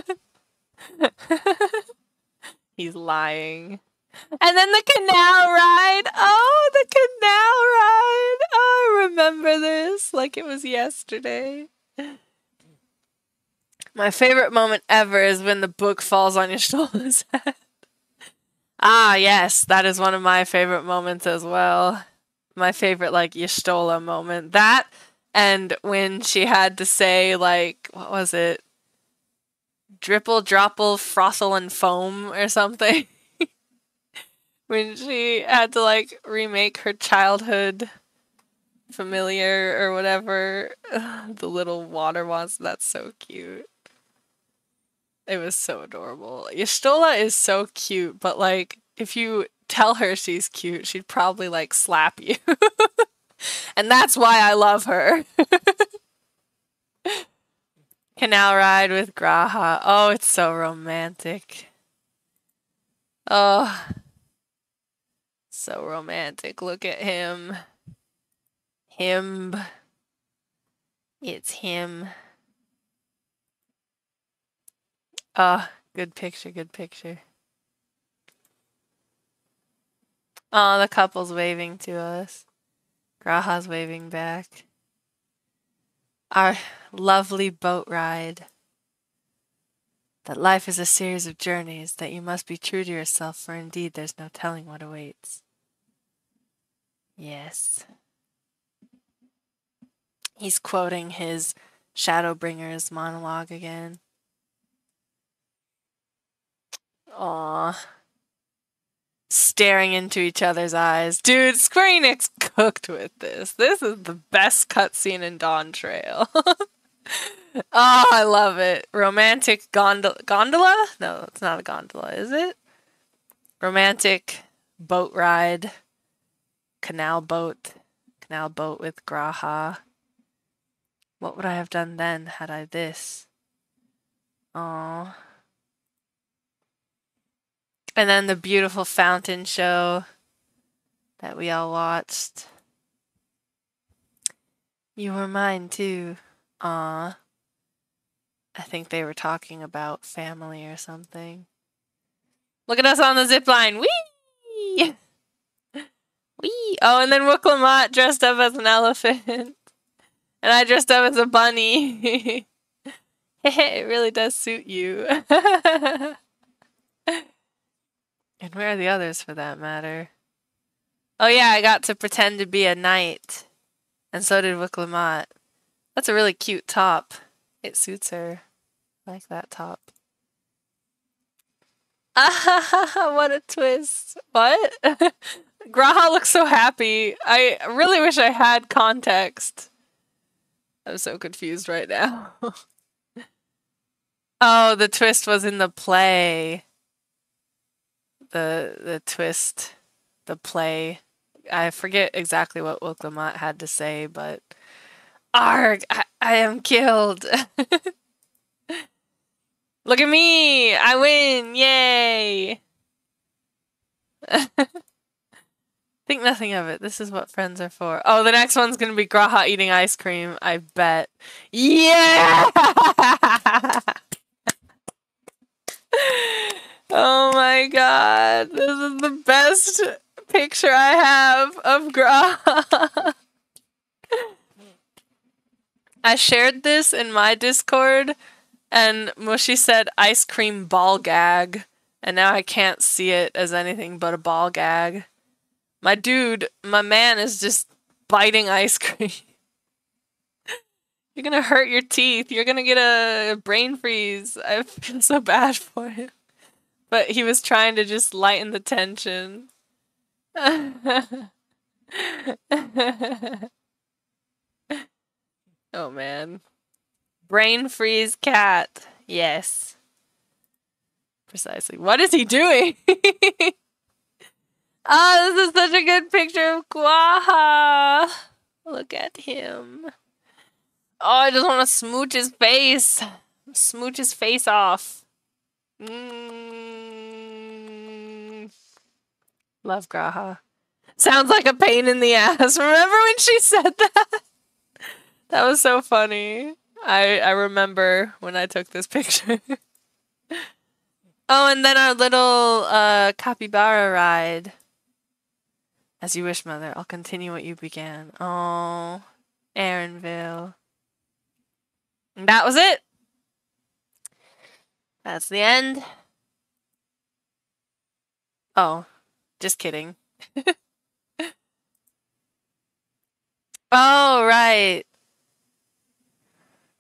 He's lying. And then the canal ride. Oh, the canal ride. Oh, I remember this like it was yesterday. My favorite moment ever is when the book falls on your head. Ah, yes, that is one of my favorite moments as well. My favorite, like, Y'shtola moment. That, and when she had to say, like, what was it? Dripple, dropple, frothel, and foam, or something. when she had to, like, remake her childhood familiar or whatever. the little water was. That's so cute. It was so adorable. Y'shtola is so cute, but like if you tell her she's cute, she'd probably like slap you. and that's why I love her. Canal ride with G'raha. Oh, it's so romantic. Oh, so romantic. Look at him. Him. It's him. Oh, good picture, good picture. Oh, the couple's waving to us. G'raha's waving back. Our lovely boat ride. That life is a series of journeys, that you must be true to yourself, for indeed there's no telling what awaits. Yes. He's quoting his Shadowbringers monologue again. Aw. Staring into each other's eyes. Dude, Square Enix cooked with this. This is the best cutscene in Dawn Trail. oh, I love it. Romantic gondola. Gondola? No, it's not a gondola, is it? Romantic boat ride. Canal boat. Canal boat with G'raha. What would I have done then had I this? Oh. And then the beautiful fountain show that we all watched. You were mine too. Ah, I think they were talking about family or something. Look at us on the zip line. Whee! Whee! Oh, and then Wuk dressed up as an elephant. and I dressed up as a bunny. it really does suit you. And where are the others for that matter? Oh yeah, I got to pretend to be a knight. And so did Wuk Lamat. That's a really cute top. It suits her. I like that top. Ah, what a twist. What? G'raha looks so happy. I really wish I had context. I'm so confused right now. oh, the twist was in the play the the twist, the play. I forget exactly what Wuk Lamat had to say, but Arg, I, I am killed. Look at me! I win! Yay! Think nothing of it. This is what friends are for. Oh, the next one's gonna be G'raha eating ice cream, I bet. Yeah! Oh my god, this is best picture I have of Gra. I shared this in my Discord, and Mushy said ice cream ball gag, and now I can't see it as anything but a ball gag. My dude, my man is just biting ice cream. You're gonna hurt your teeth. You're gonna get a brain freeze. I feel so bad for him. But he was trying to just lighten the tension. oh man. Brain freeze cat. Yes. Precisely. What is he doing? oh, this is such a good picture of Quaha. Look at him. Oh, I just want to smooch his face. Smooch his face off. Mm. Love G'raha. Sounds like a pain in the ass. Remember when she said that? That was so funny. I I remember when I took this picture. oh, and then our little uh, capybara ride. As you wish, mother. I'll continue what you began. Oh, Erenville. And that was it. That's the end. Oh, just kidding. oh, right.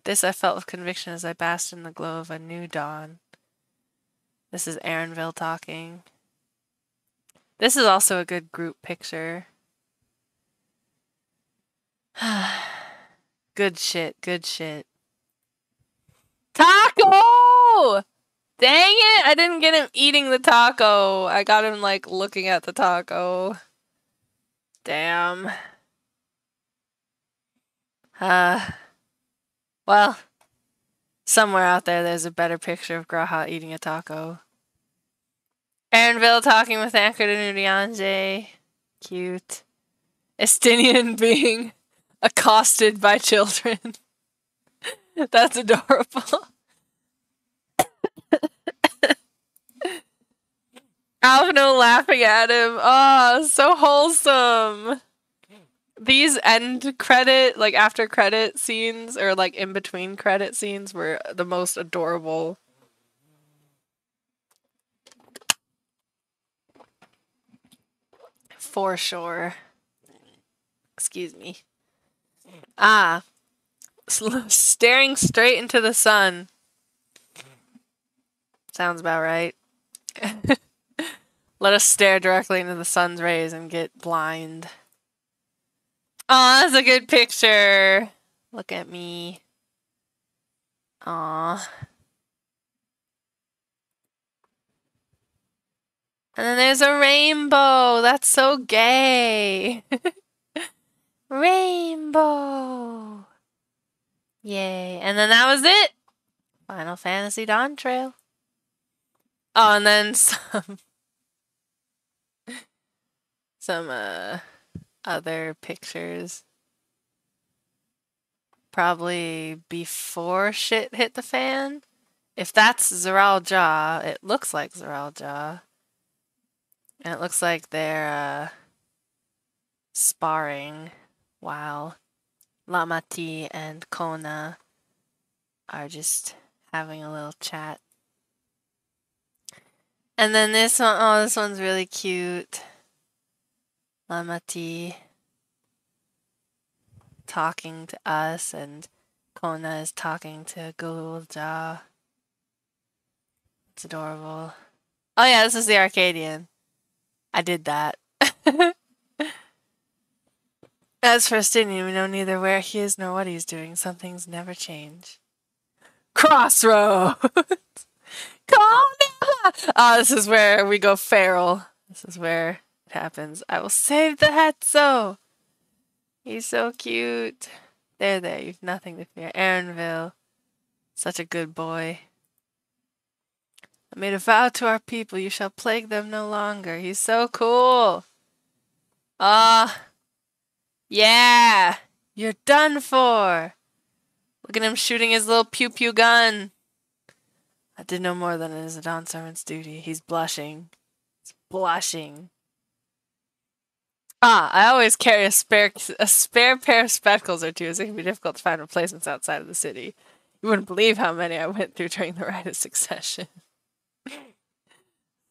This I felt with conviction as I basked in the glow of a new dawn. This is Erenville talking. This is also a good group picture. good shit, good shit. Taco! Dang it! I didn't get him eating the taco. I got him like looking at the taco. Damn. Uh, well, somewhere out there, there's a better picture of G'raha eating a taco. Erenville talking with Thancred and Urianger. Cute. Estinian being accosted by children. That's adorable. Alvino laughing at him. Oh, so wholesome. These end credit, like after credit scenes, or like in between credit scenes, were the most adorable. For sure. Excuse me. Ah. Staring straight into the sun. Sounds about right. Let us stare directly into the sun's rays and get blind. Oh, that's a good picture. Look at me. Aw. And then there's a rainbow. That's so gay. rainbow. Yay. And then that was it. Final Fantasy Dawntrail. Oh, and then some some uh other pictures. Probably before shit hit the fan. If that's Zoraal it looks like Zoraal And it looks like they're uh, sparring while Lamati and Koana are just having a little chat. And then this one, oh, this one's really cute. Lamati talking to us, and Koana is talking to Gulool It's adorable. Oh yeah, this is the Arcadion. I did that. As for Estinian, we know neither where he is nor what he's doing. Some things never change. Crossroads! Koana! Oh, this is where we go feral. This is where happens. I will save the Hetzo! He's so cute. There, there, you've nothing to fear. Erenville. Such a good boy. I made a vow to our people, you shall plague them no longer. He's so cool. Ah. Uh, yeah. You're done for. Look at him shooting his little pew pew gun. I did no more than it is a Dawnservant's duty. He's blushing. He's blushing. Ah, I always carry a spare a spare pair of spectacles or two, as it can be difficult to find replacements outside of the city. You wouldn't believe how many I went through during the Rite of Succession.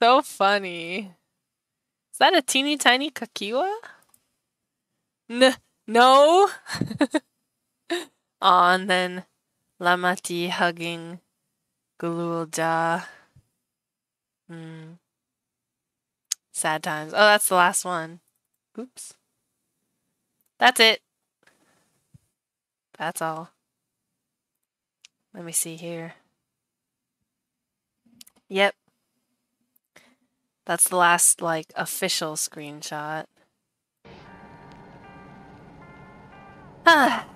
so funny. Is that a teeny tiny Kakiwa? N no. oh, and then Lamati hugging Gulool Ja. Hmm. Sad times. Oh, that's the last one. Oops. That's it. That's all. Let me see here. Yep. That's the last, like, official screenshot. Ah.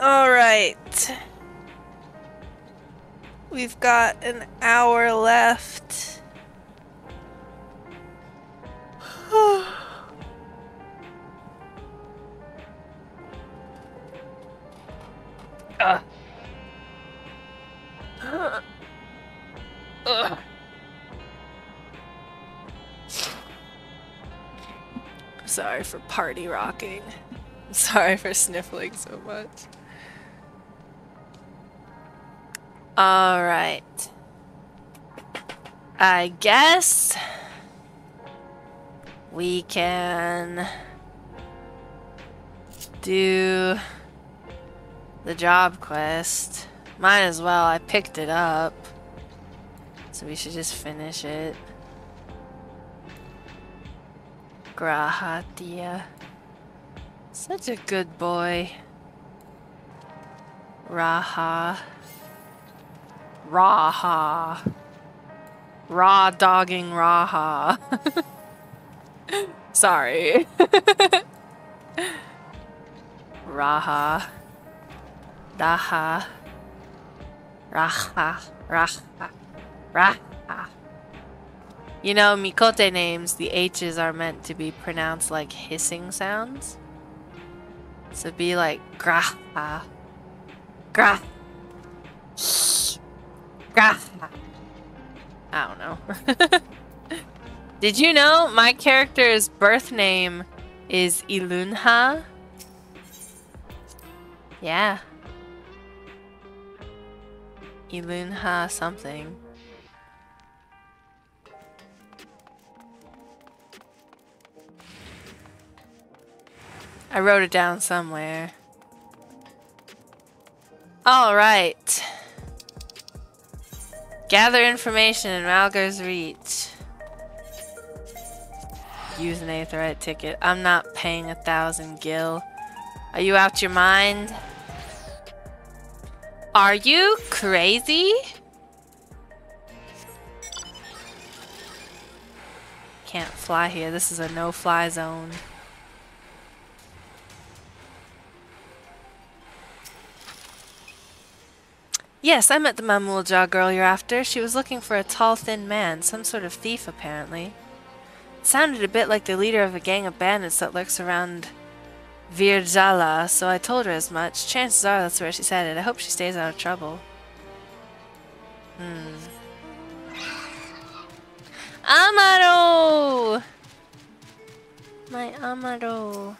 All right. We've got an hour left. uh. Uh. Sorry for party rocking. Sorry for sniffling so much. Alright. I guess we can do the job quest. Might as well, I picked it up. So we should just finish it. G'raha Tia. Such a good boy. Raha. Raha. Raw dogging Raha. Sorry. Raha. Daha. Raha. Raha. Raha. You know, Miqo'te names, the H's are meant to be pronounced like hissing sounds. So be like graha. Gra. Gra. I don't know. Did you know my character's birth name is Ilunha? Yeah. Ilunha something. I wrote it down somewhere. Alright. Gather information in Rhalgr's reach. Use an Aetheryte ticket. I'm not paying a thousand gil. Are you out your mind? Are you crazy? Can't fly here. This is a no-fly zone. Yes, I met the Mamool Ja girl you're after. She was looking for a tall, thin man, some sort of thief, apparently. It sounded a bit like the leader of a gang of bandits that lurks around Virdjala, so I told her as much. Chances are that's where she's headed. I hope she stays out of trouble. Hmm. Amaro! My Amaro.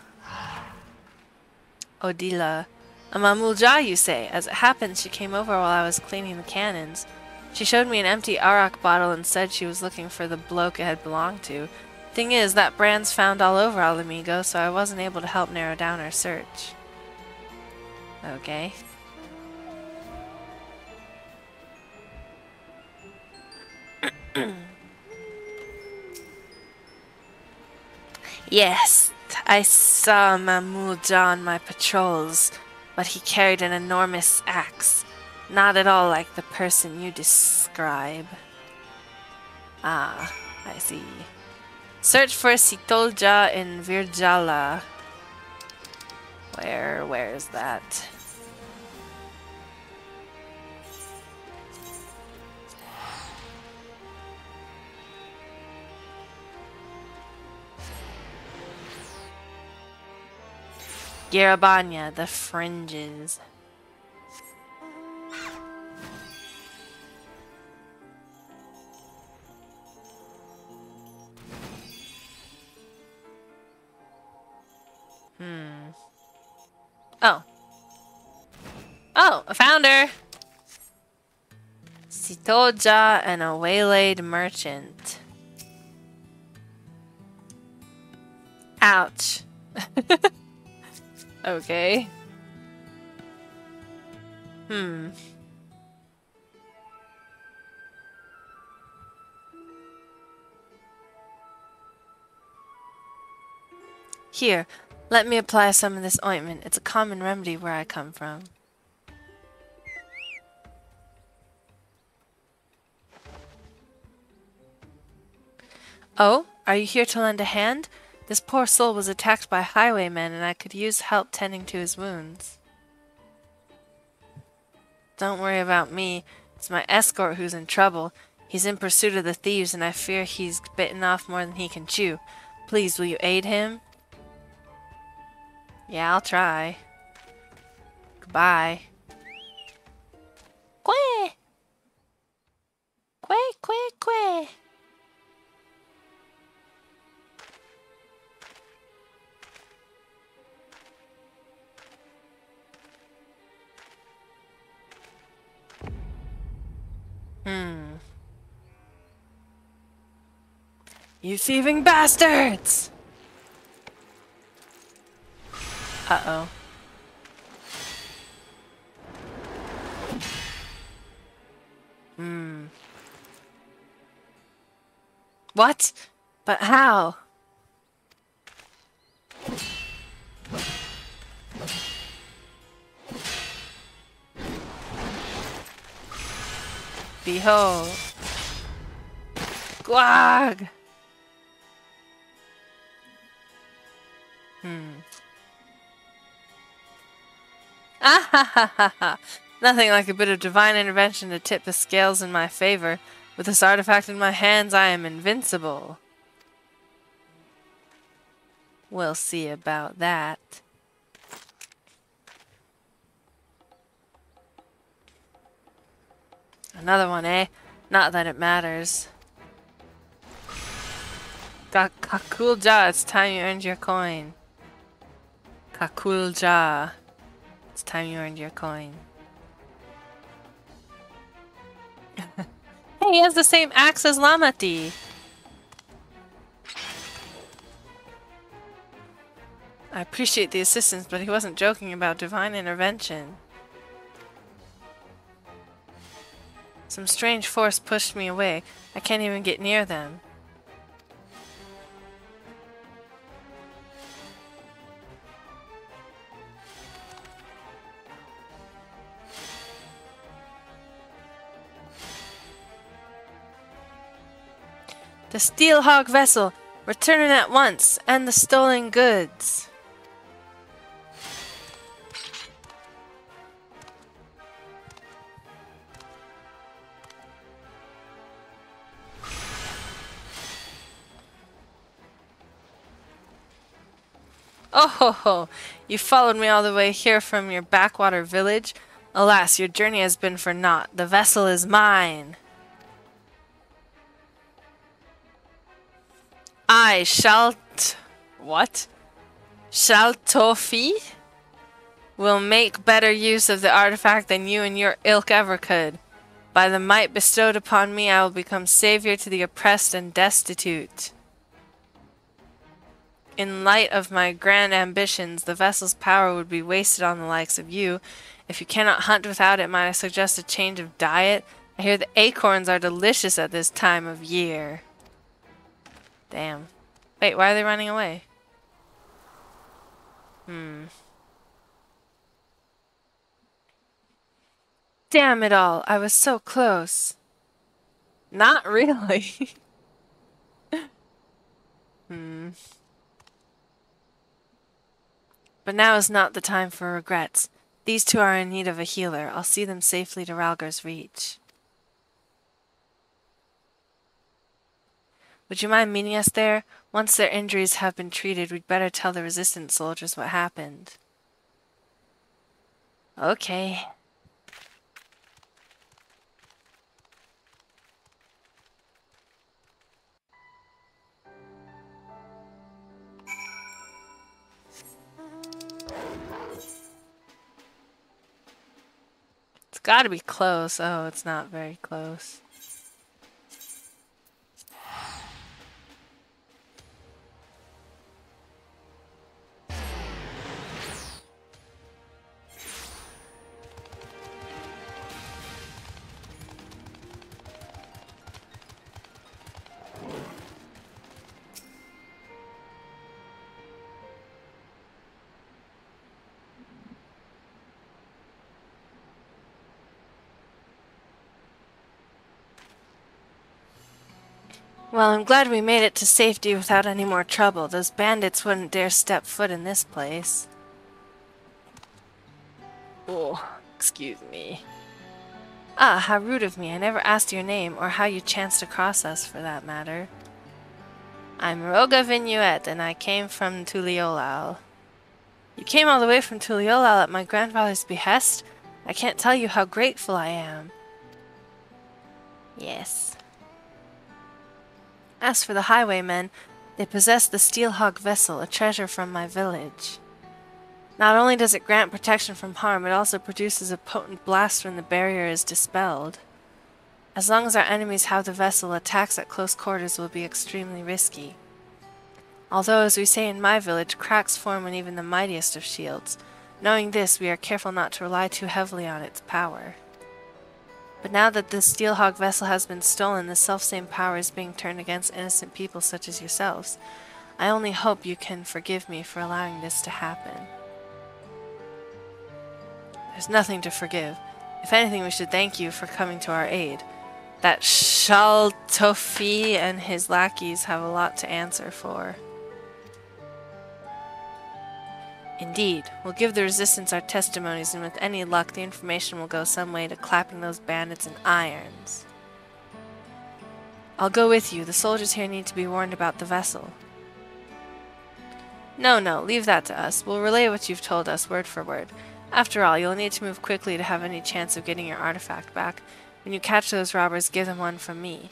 Odila. A Mamool Ja, you say? As it happens, she came over while I was cleaning the cannons. She showed me an empty arak bottle and said she was looking for the bloke it had belonged to. Thing is, that brand's found all over Ala Mhigo, so I wasn't able to help narrow down our search. Okay. yes, I saw Mamool Ja on my patrols but he carried an enormous axe, not at all like the person you describe. Ah, I see. Search for Sitolja in Virdjala. Where, where is that? Gyr Abania, the fringes. Hmm. Oh. Oh, I found her! Sitoja and a waylaid merchant. Ouch. Okay. Hmm. Here, let me apply some of this ointment. It's a common remedy where I come from. Oh, are you here to lend a hand? This poor soul was attacked by highwaymen and I could use help tending to his wounds. Don't worry about me. It's my escort who's in trouble. He's in pursuit of the thieves and I fear he's bitten off more than he can chew. Please, will you aid him? Yeah, I'll try. Goodbye. Quay! Quay, quay, quay! Hmm. You thieving bastards! Uh-oh. Hmm. What? But how? Behold. Gwag! Hmm. Ah ha ha ha ha! Nothing like a bit of divine intervention to tip the scales in my favor. With this artifact in my hands, I am invincible. We'll see about that. Another one, eh? Not that it matters. Kakulja, it's time you earned your coin. Kakulja. It's time you earned your coin. hey, he has the same axe as Lamati. I appreciate the assistance, but he wasn't joking about divine intervention. Some strange force pushed me away. I can't even get near them. The Steelhawk vessel! Return it at once! And the stolen goods! Oh ho ho! You followed me all the way here from your backwater village? Alas, your journey has been for naught. The vessel is mine! I shall. what? Shall Tofi will make better use of the artifact than you and your ilk ever could. By the might bestowed upon me, I will become savior to the oppressed and destitute. In light of my grand ambitions, the vessel's power would be wasted on the likes of you. If you cannot hunt without it, might I suggest a change of diet? I hear the acorns are delicious at this time of year. Damn. Wait, why are they running away? Hmm. Damn it all, I was so close. Not really. hmm. But now is not the time for regrets. These two are in need of a healer. I'll see them safely to Rhalgr's reach. Would you mind meeting us there? Once their injuries have been treated, we'd better tell the resistance soldiers what happened. Okay. It's gotta be close. Oh, it's not very close. Well, I'm glad we made it to safety without any more trouble. Those bandits wouldn't dare step foot in this place. Oh, excuse me. Ah, how rude of me. I never asked your name, or how you chanced across us, for that matter. I'm Roga Vinuet, and I came from Tuliyollal. You came all the way from Tuliyollal at my grandfather's behest? I can't tell you how grateful I am. Yes. As for the highwaymen, they possess the Steel Steelhawk vessel, a treasure from my village. Not only does it grant protection from harm, it also produces a potent blast when the barrier is dispelled. As long as our enemies have the vessel, attacks at close quarters will be extremely risky. Although, as we say in my village, cracks form in even the mightiest of shields. Knowing this, we are careful not to rely too heavily on its power. But now that the Steelhawk vessel has been stolen, the selfsame power is being turned against innocent people such as yourselves. I only hope you can forgive me for allowing this to happen. There's nothing to forgive. If anything, we should thank you for coming to our aid. That Shaltofi and his lackeys have a lot to answer for. Indeed, we'll give the resistance our testimonies, and with any luck, the information will go some way to clapping those bandits in irons. I'll go with you. The soldiers here need to be warned about the vessel. No, no, leave that to us. We'll relay what you've told us, word for word. After all, you'll need to move quickly to have any chance of getting your artifact back. When you catch those robbers, give them one from me.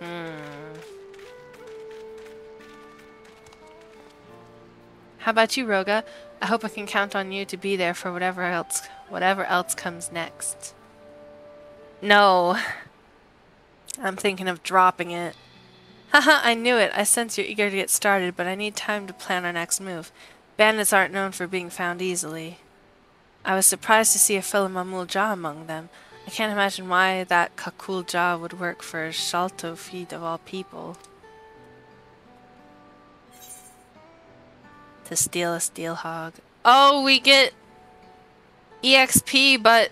Hmm. How about you, Roga? I hope I can count on you to be there for whatever else whatever else comes next. No. I'm thinking of dropping it. Haha, I knew it. I sense you're eager to get started, but I need time to plan our next move. Bandits aren't known for being found easily. I was surprised to see a fellow Mamool Ja among them. I can't imagine why that Kakul Jah would work for Sholto Feet of all people. To steal a steel hog. Oh, we get EXP, but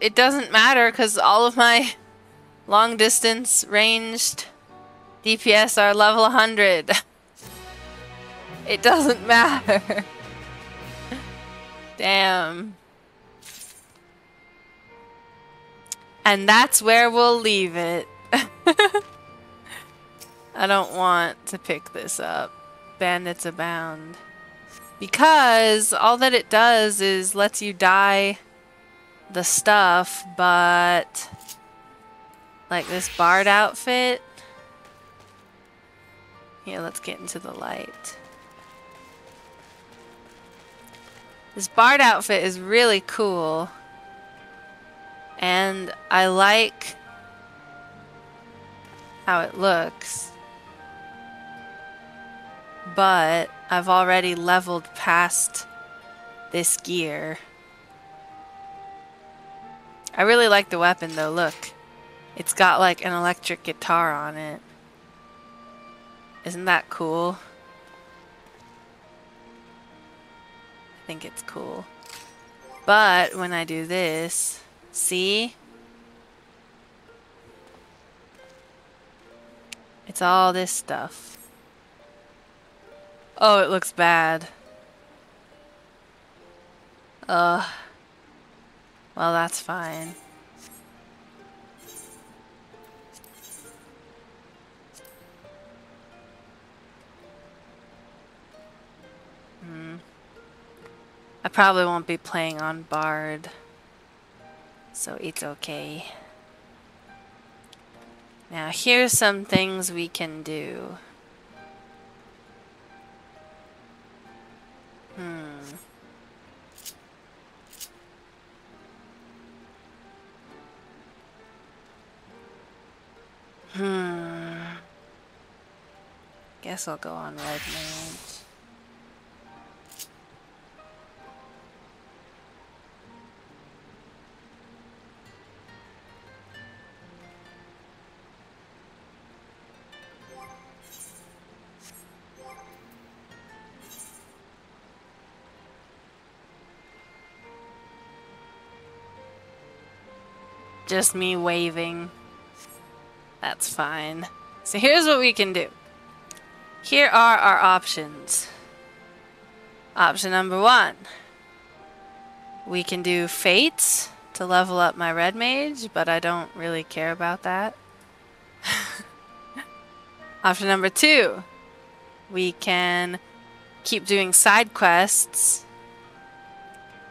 it doesn't matter because all of my long distance ranged DPS are level 100. it doesn't matter. Damn. And that's where we'll leave it. I don't want to pick this up. Bandits abound. Because all that it does is lets you dye the stuff, but like this bard outfit. Here, let's get into the light. This bard outfit is really cool. And I like how it looks. But I've already leveled past this gear. I really like the weapon though, look. It's got like an electric guitar on it. Isn't that cool? I think it's cool. But when I do this, see? It's all this stuff. Oh, it looks bad. Ugh. Well, that's fine. Hmm. I probably won't be playing on Bard. So it's okay. Now here's some things we can do. Hmm. Hmm. Guess I'll go on red mage. Just me waving. That's fine. So here's what we can do. Here are our options. Option number one. We can do Fates to level up my red mage, but I don't really care about that. Option number two. We can keep doing side quests.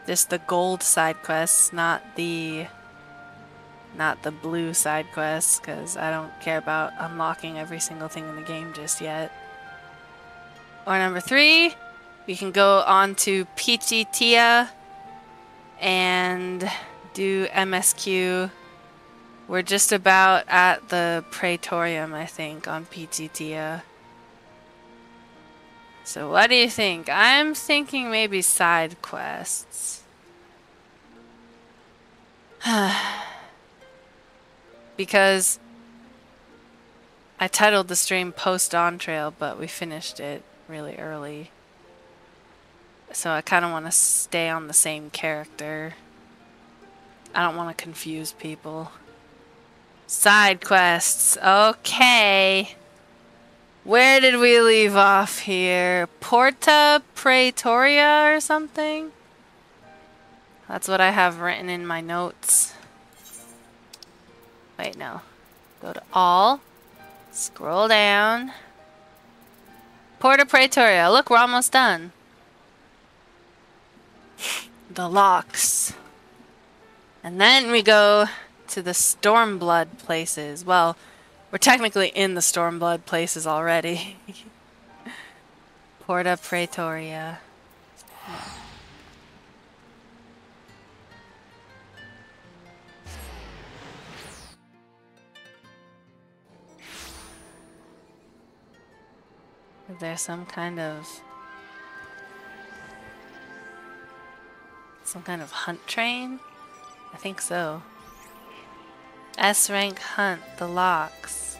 Just the gold side quests, not the not the blue side quests, because I don't care about unlocking every single thing in the game just yet. Or number three, we can go on to Peachy Tia and do MSQ. We're just about at the Praetorium, I think, on Peachy Tia. So what do you think? I'm thinking maybe side quests. because I titled the stream Post On Trail, but we finished it really early. So I kind of want to stay on the same character. I don't want to confuse people. Side quests. Okay. Where did we leave off here? Porta Praetoria or something? That's what I have written in my notes. Wait, no. Go to all. Scroll down. Porta Praetoria. Look, we're almost done. the locks. And then we go to the Stormblood places. Well, we're technically in the Stormblood places already. Porta Praetoria. Is there some kind of... Some kind of hunt train? I think so. S rank hunt, the locks.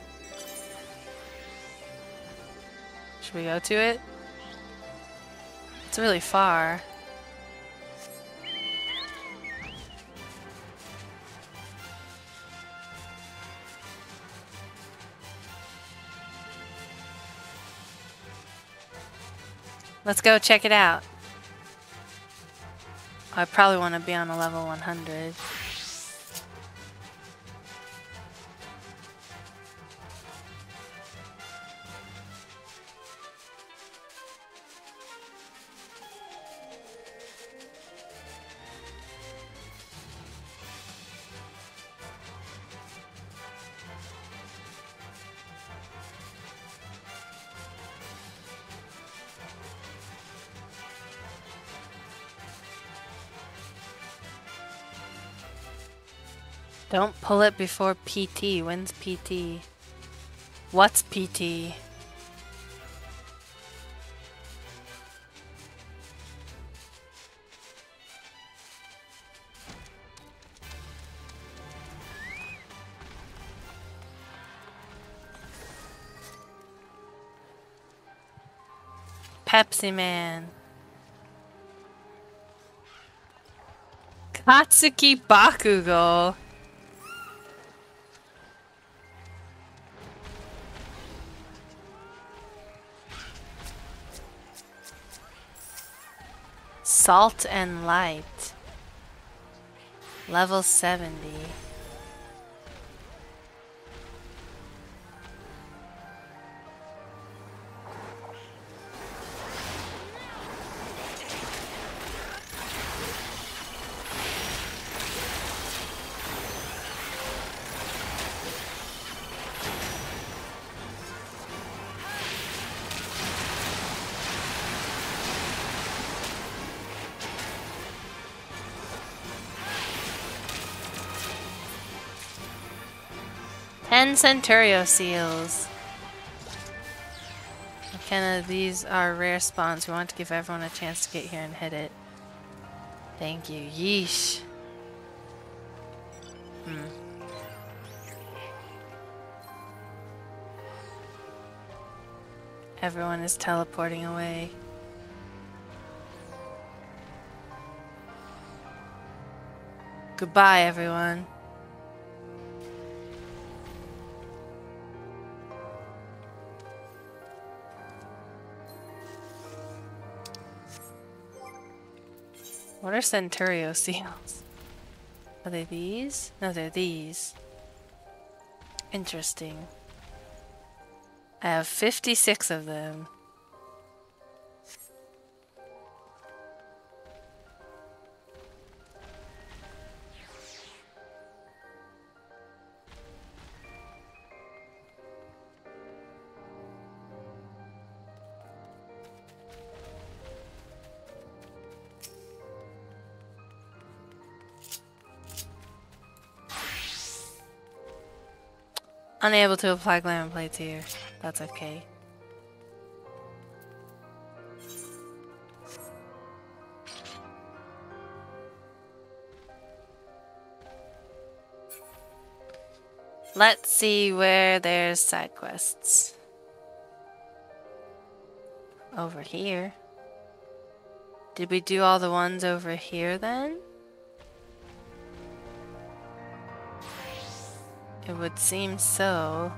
Should we go to it? It's really far. Let's go check it out. I probably want to be on a level 100. Don't pull it before PT. When's PT? What's PT? Pepsi Man. Katsuki Bakugo. Salt and Light. Level 70. Centurio seals. McKenna, these are rare spawns. We want to give everyone a chance to get here and hit it. Thank you. Yeesh. Hmm. Everyone is teleporting away. Goodbye, everyone. What are Centurio seals? Are they these? No, they're these. Interesting. I have 56 of them. Unable to apply glamour plates here. That's okay. Let's see where there's side quests. Over here. Did we do all the ones over here then? It would seem so.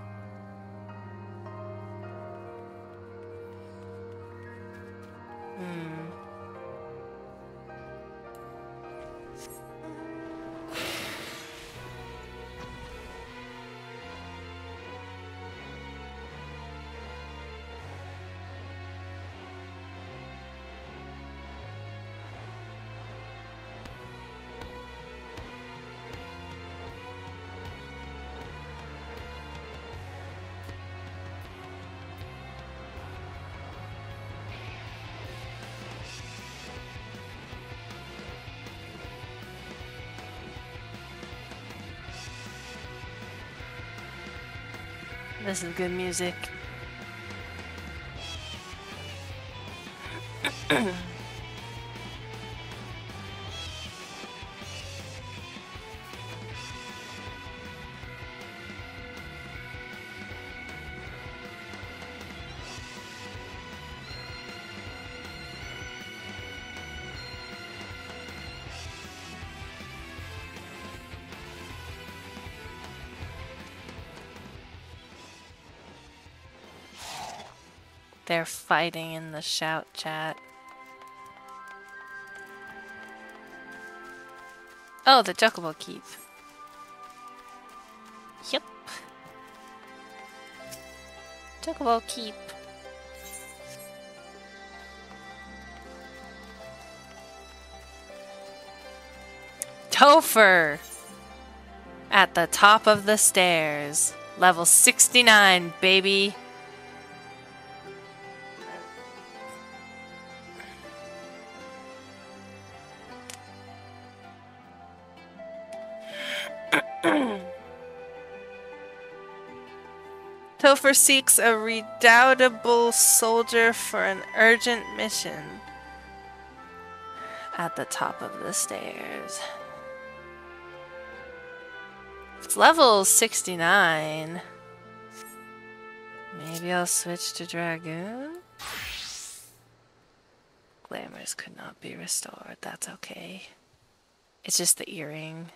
This is good music. They're fighting in the shout chat. Oh, the Chocobo Keep. Yep. Chocobo Keep. Topher! At the top of the stairs. Level 69, baby. Topher seeks a redoubtable soldier for an urgent mission. At the top of the stairs. It's level 69. Maybe I'll switch to Dragoon? Glamours could not be restored. That's okay. It's just the earring.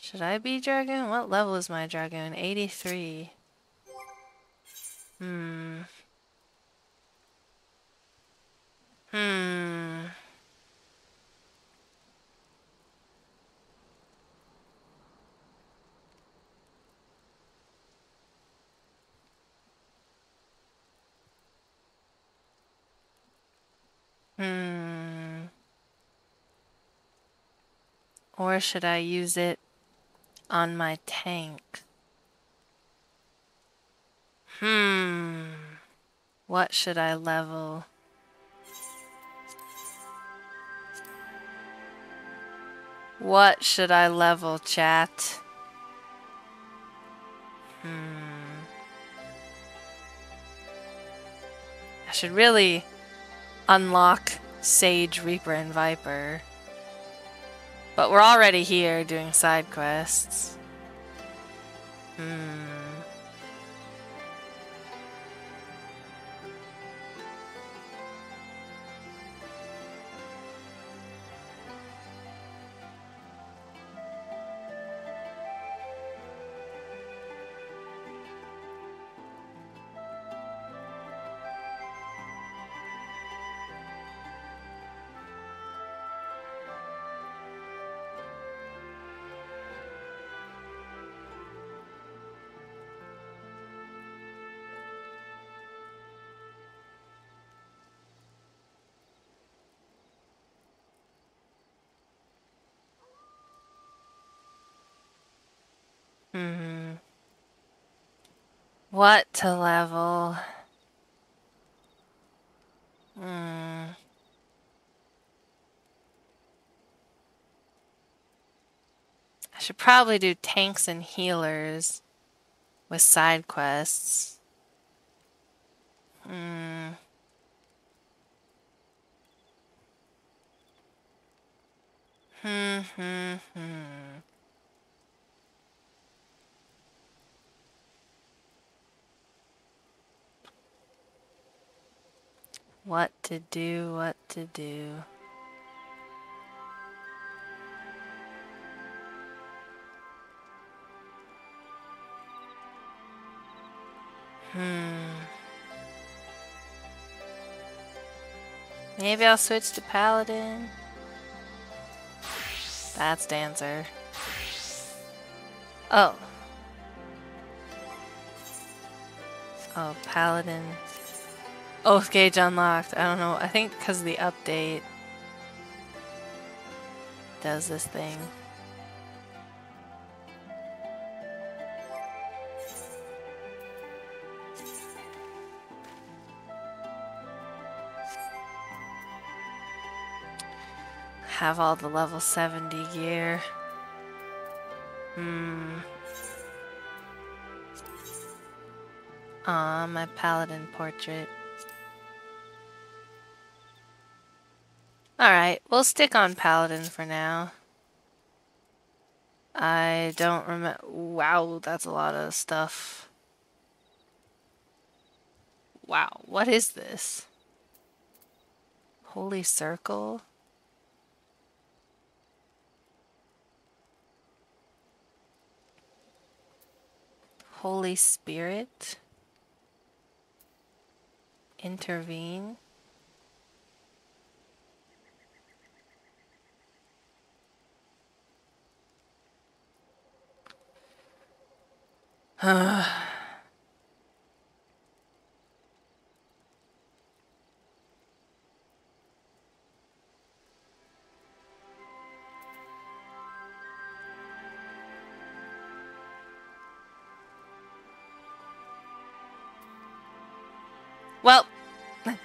Should I be Dragoon? What level is my Dragoon? 83. Hmm. Hmm. Hmm. Or should I use it on my tank? Hmm. What should I level? What should I level, chat? Hmm. I should really unlock Sage, Reaper, and Viper. But we're already here doing side quests. Hmm. Hmm. What to level? Hmm. I should probably do tanks and healers with side quests. Hmm. Hmm, hmm, hmm. What to do, what to do. Hmm. Maybe I'll switch to Paladin. That's Dancer. Oh. Oh, Paladin. Oath Gauge unlocked. I don't know. I think because the update does this thing. Have all the level 70 gear. Hmm. Ah, my paladin portrait. Alright, we'll stick on paladin for now. I don't remember. Wow, that's a lot of stuff. Wow, what is this? Holy Circle? Holy Spirit? Intervene? Well, I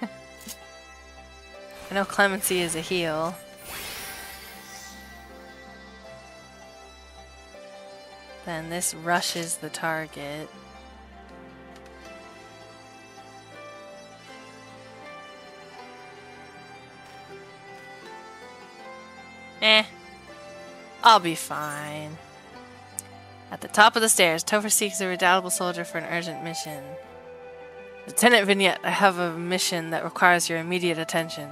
know Clemency is a heal. Then this rushes the target. Eh. I'll be fine. At the top of the stairs, Topher seeks a redoubtable soldier for an urgent mission. Lieutenant Vignette, I have a mission that requires your immediate attention.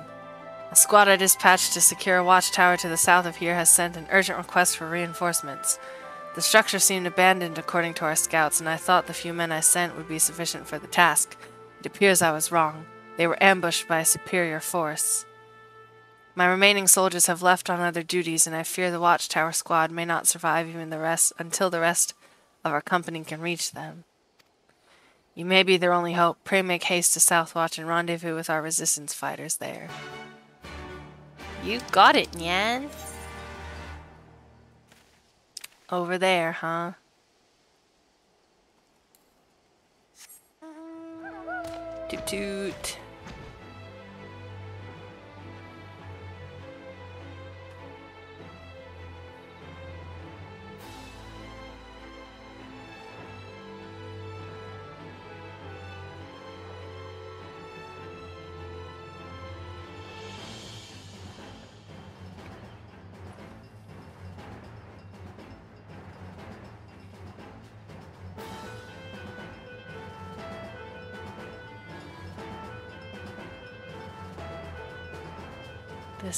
A squad I dispatched to secure a watchtower to the south of here has sent an urgent request for reinforcements. The structure seemed abandoned according to our scouts, and I thought the few men I sent would be sufficient for the task. It appears I was wrong. They were ambushed by a superior force. My remaining soldiers have left on other duties, and I fear the watchtower squad may not survive even the rest until the rest of our company can reach them. You may be their only hope. Pray make haste to Southwatch and rendezvous with our resistance fighters there. You got it, Nyan. Over there, huh? Toot toot.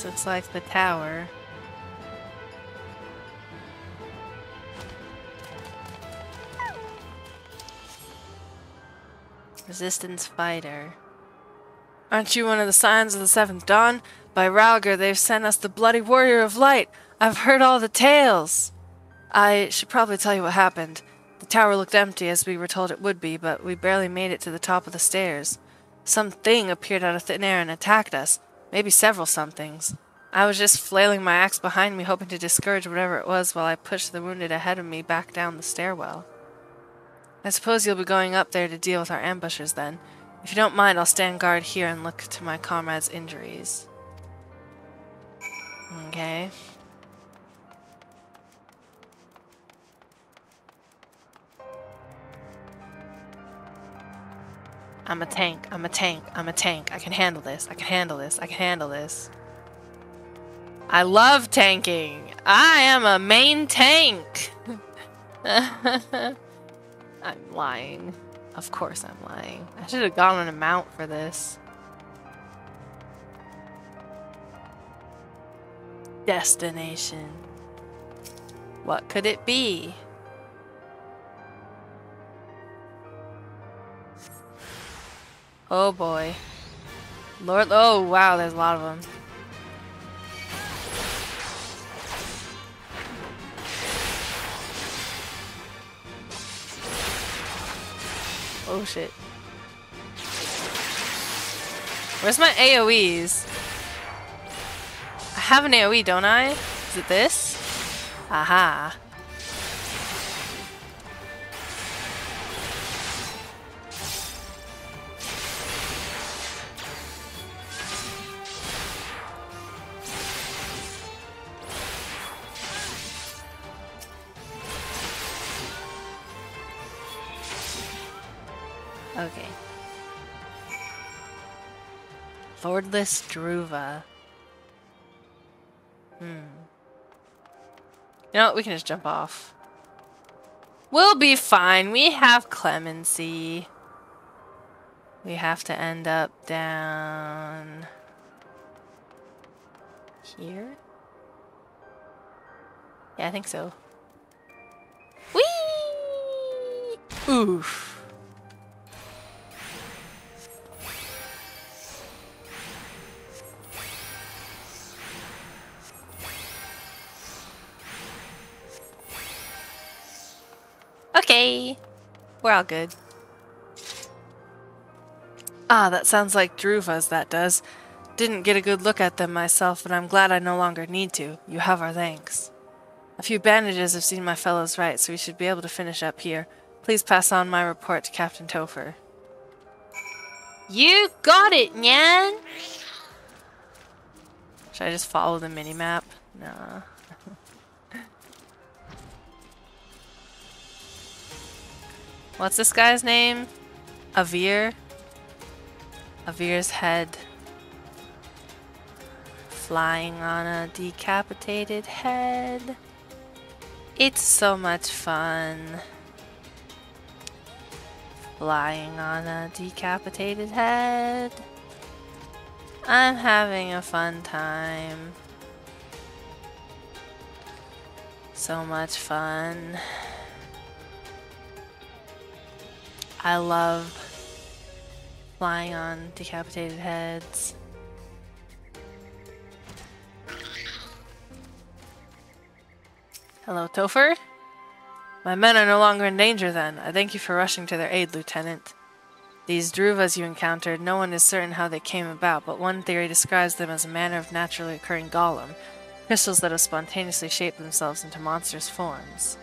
Looks like the tower. Resistance fighter. Aren't you one of the Scions of the Seventh Dawn? By Rhalgr, they've sent us the Bloody Warrior of Light. I've heard all the tales. I should probably tell you what happened. The tower looked empty as we were told it would be, but we barely made it to the top of the stairs. Some thing appeared out of thin air and attacked us. Maybe several somethings. I was just flailing my axe behind me, hoping to discourage whatever it was while I pushed the wounded ahead of me back down the stairwell. I suppose you'll be going up there to deal with our ambushers then. If you don't mind, I'll stand guard here and look to my comrades' injuries. Okay. I'm a tank, I'm a tank, I'm a tank. I can handle this, I can handle this, I can handle this. I love tanking. I am a main tank. I'm lying. Of course I'm lying. I should have gone on a mount for this. Destination. What could it be? Oh boy. Lord, oh wow, there's a lot of them. Oh shit. Where's my AoEs? I have an AoE, don't I? Is it this? Aha. Lordless Druva. Hmm. You know what? We can just jump off. We'll be fine. We have clemency. We have to end up down here. Yeah, I think so. Whee! Oof. Okay. We're all good. Ah, that sounds like Druva's, that does. Didn't get a good look at them myself, but I'm glad I no longer need to. You have our thanks. A few bandages have seen my fellows right, so we should be able to finish up here. Please pass on my report to Captain Topher. You got it, Nyan! Should I just follow the mini-map? Nah. What's this guy's name? Avir? Avir's head. Flying on a decapitated head. It's so much fun. Flying on a decapitated head. I'm having a fun time. So much fun. I love flying on decapitated heads. Hello, Topher? My men are no longer in danger then. I thank you for rushing to their aid, Lieutenant. These Druvas you encountered, no one is certain how they came about, but one theory describes them as a manner of naturally occurring golem, crystals that have spontaneously shaped themselves into monstrous forms.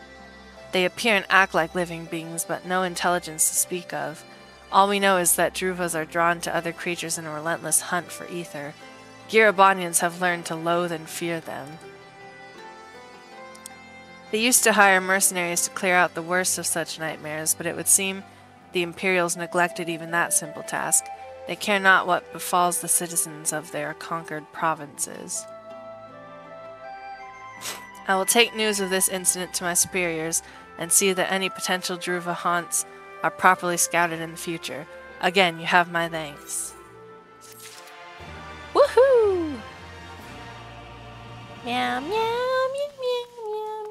They appear and act like living beings, but no intelligence to speak of. All we know is that Druvas are drawn to other creatures in a relentless hunt for ether. Gyr Abanians have learned to loathe and fear them. They used to hire mercenaries to clear out the worst of such nightmares, but it would seem the Imperials neglected even that simple task. They care not what befalls the citizens of their conquered provinces. I will take news of this incident to my superiors and see that any potential Druva haunts are properly scouted in the future. Again, you have my thanks. Woohoo! Meow, meow, meow, meow, meow,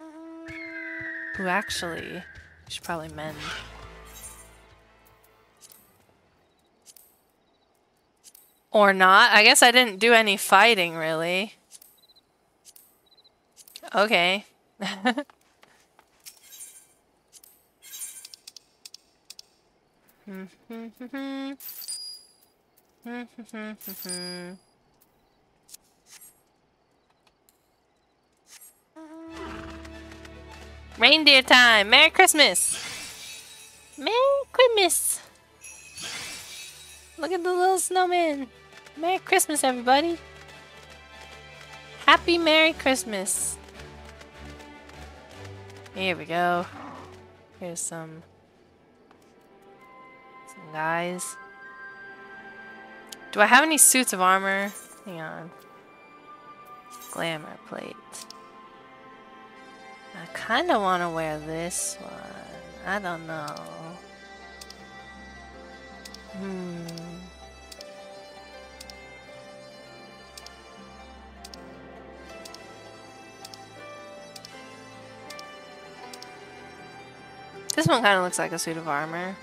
meow. Ooh, actually, we should probably mend. Or not. I guess I didn't do any fighting, really. Okay. Reindeer time! Merry Christmas! Merry Christmas! Look at the little snowman! Merry Christmas, everybody! Happy Merry Christmas! Here we go. Here's some some guys. Do I have any suits of armor? Hang on. Glamour plate. I kind of want to wear this one. I don't know. Hmm. This one kind of looks like a suit of armor.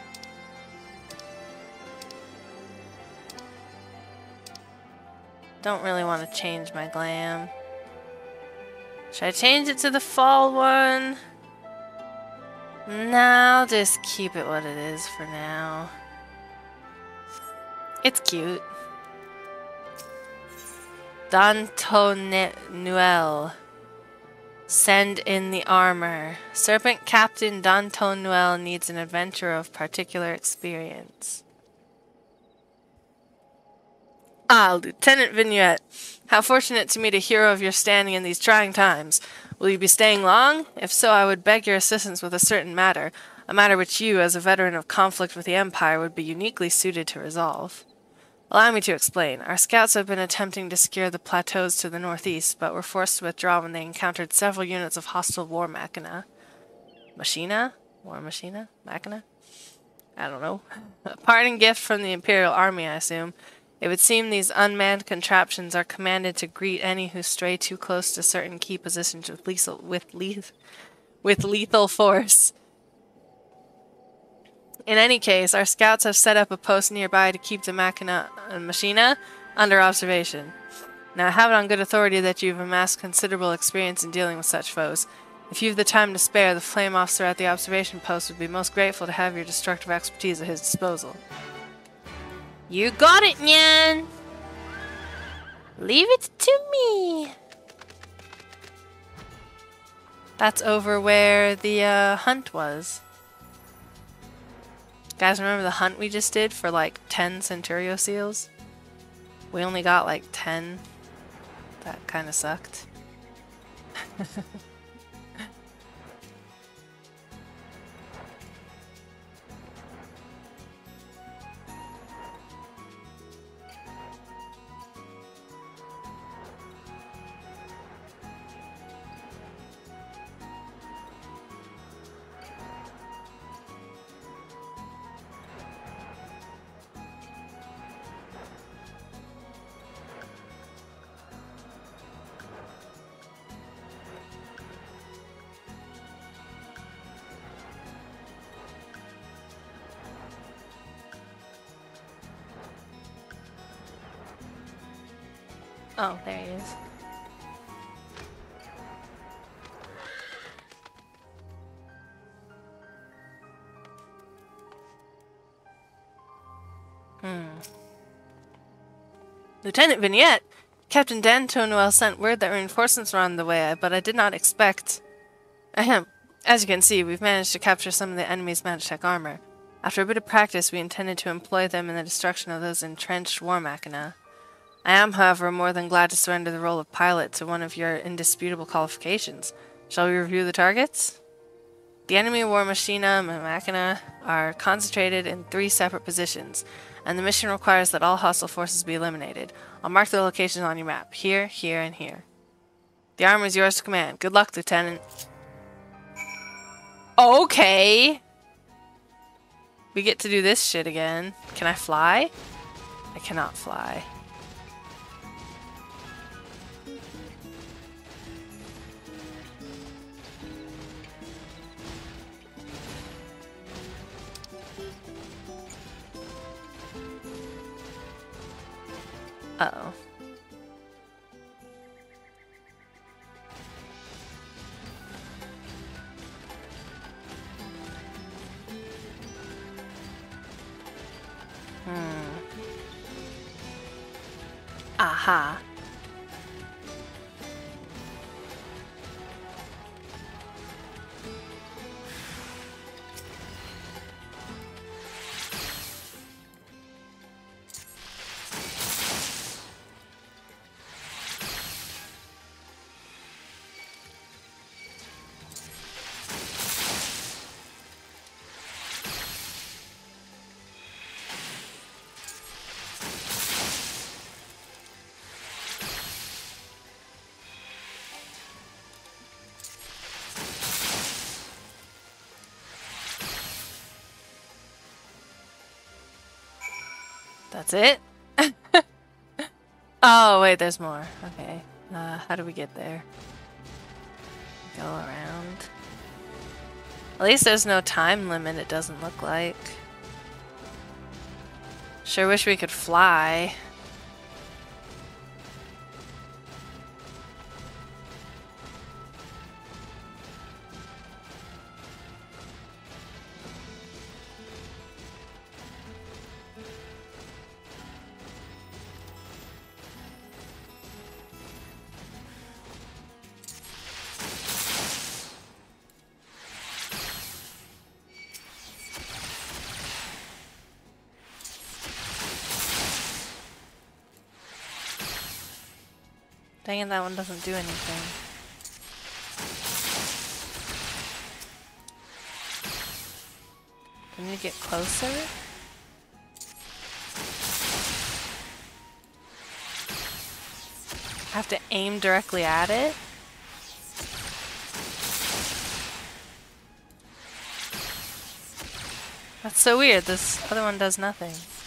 Don't really want to change my glam. Should I change it to the fall one? No, I'll just keep it what it is for now. It's cute. Dantonuel. Send in the armor. Serpent Captain Danton Noel needs an adventure of particular experience. Ah, Lieutenant Vignette. How fortunate to meet a hero of your standing in these trying times. Will you be staying long? If so, I would beg your assistance with a certain matter. a matter which you, as a veteran of conflict with the Empire, would be uniquely suited to resolve. Allow me to explain. Our scouts have been attempting to secure the plateaus to the northeast, but were forced to withdraw when they encountered several units of hostile war machina. Machina? War machina? Machina? I don't know. A parting gift from the Imperial Army, I assume. It would seem these unmanned contraptions are commanded to greet any who stray too close to certain key positions with lethal, with, leth with lethal force. In any case, our scouts have set up a post nearby to keep the machina, uh, machina under observation. Now, I have it on good authority that you've amassed considerable experience in dealing with such foes. If you've the time to spare, the flame officer at the observation post would be most grateful to have your destructive expertise at his disposal. You got it, Nyan! Leave it to me! That's over where the uh, hunt was. Guys, remember the hunt we just did for like 10 Centurio seals? We only got like 10. That kind of sucked. Oh, there he is. Hmm. Lieutenant Vignette! Captain D'Antonuel sent word that reinforcements were on the way, but I did not expect... Ahem. As you can see, we've managed to capture some of the enemy's Magitech armor. After a bit of practice, we intended to employ them in the destruction of those entrenched war machina. I am, however, more than glad to surrender the role of pilot to one of your indisputable qualifications. Shall we review the targets? The enemy war machina and machina are concentrated in three separate positions, and the mission requires that all hostile forces be eliminated. I'll mark the locations on your map. Here, here, and here. The armor is yours to command. Good luck, Lieutenant. Okay. We get to do this shit again. Can I fly? I cannot fly. Uh-oh. Hmm. Aha. That's it? oh, wait, there's more. Okay. Uh, how do we get there? Go around. At least there's no time limit, it doesn't look like. Sure wish we could fly. That one doesn't do anything. We need to get closer. I have to aim directly at it. That's so weird. This other one does nothing.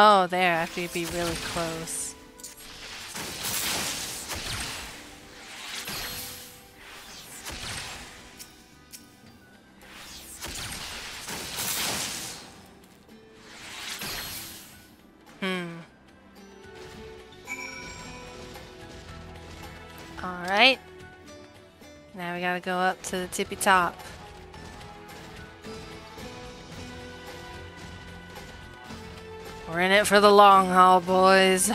Oh, there. I have to be really close. Hmm. Alright. Now we gotta go up to the tippy top. We're in it for the long haul, boys.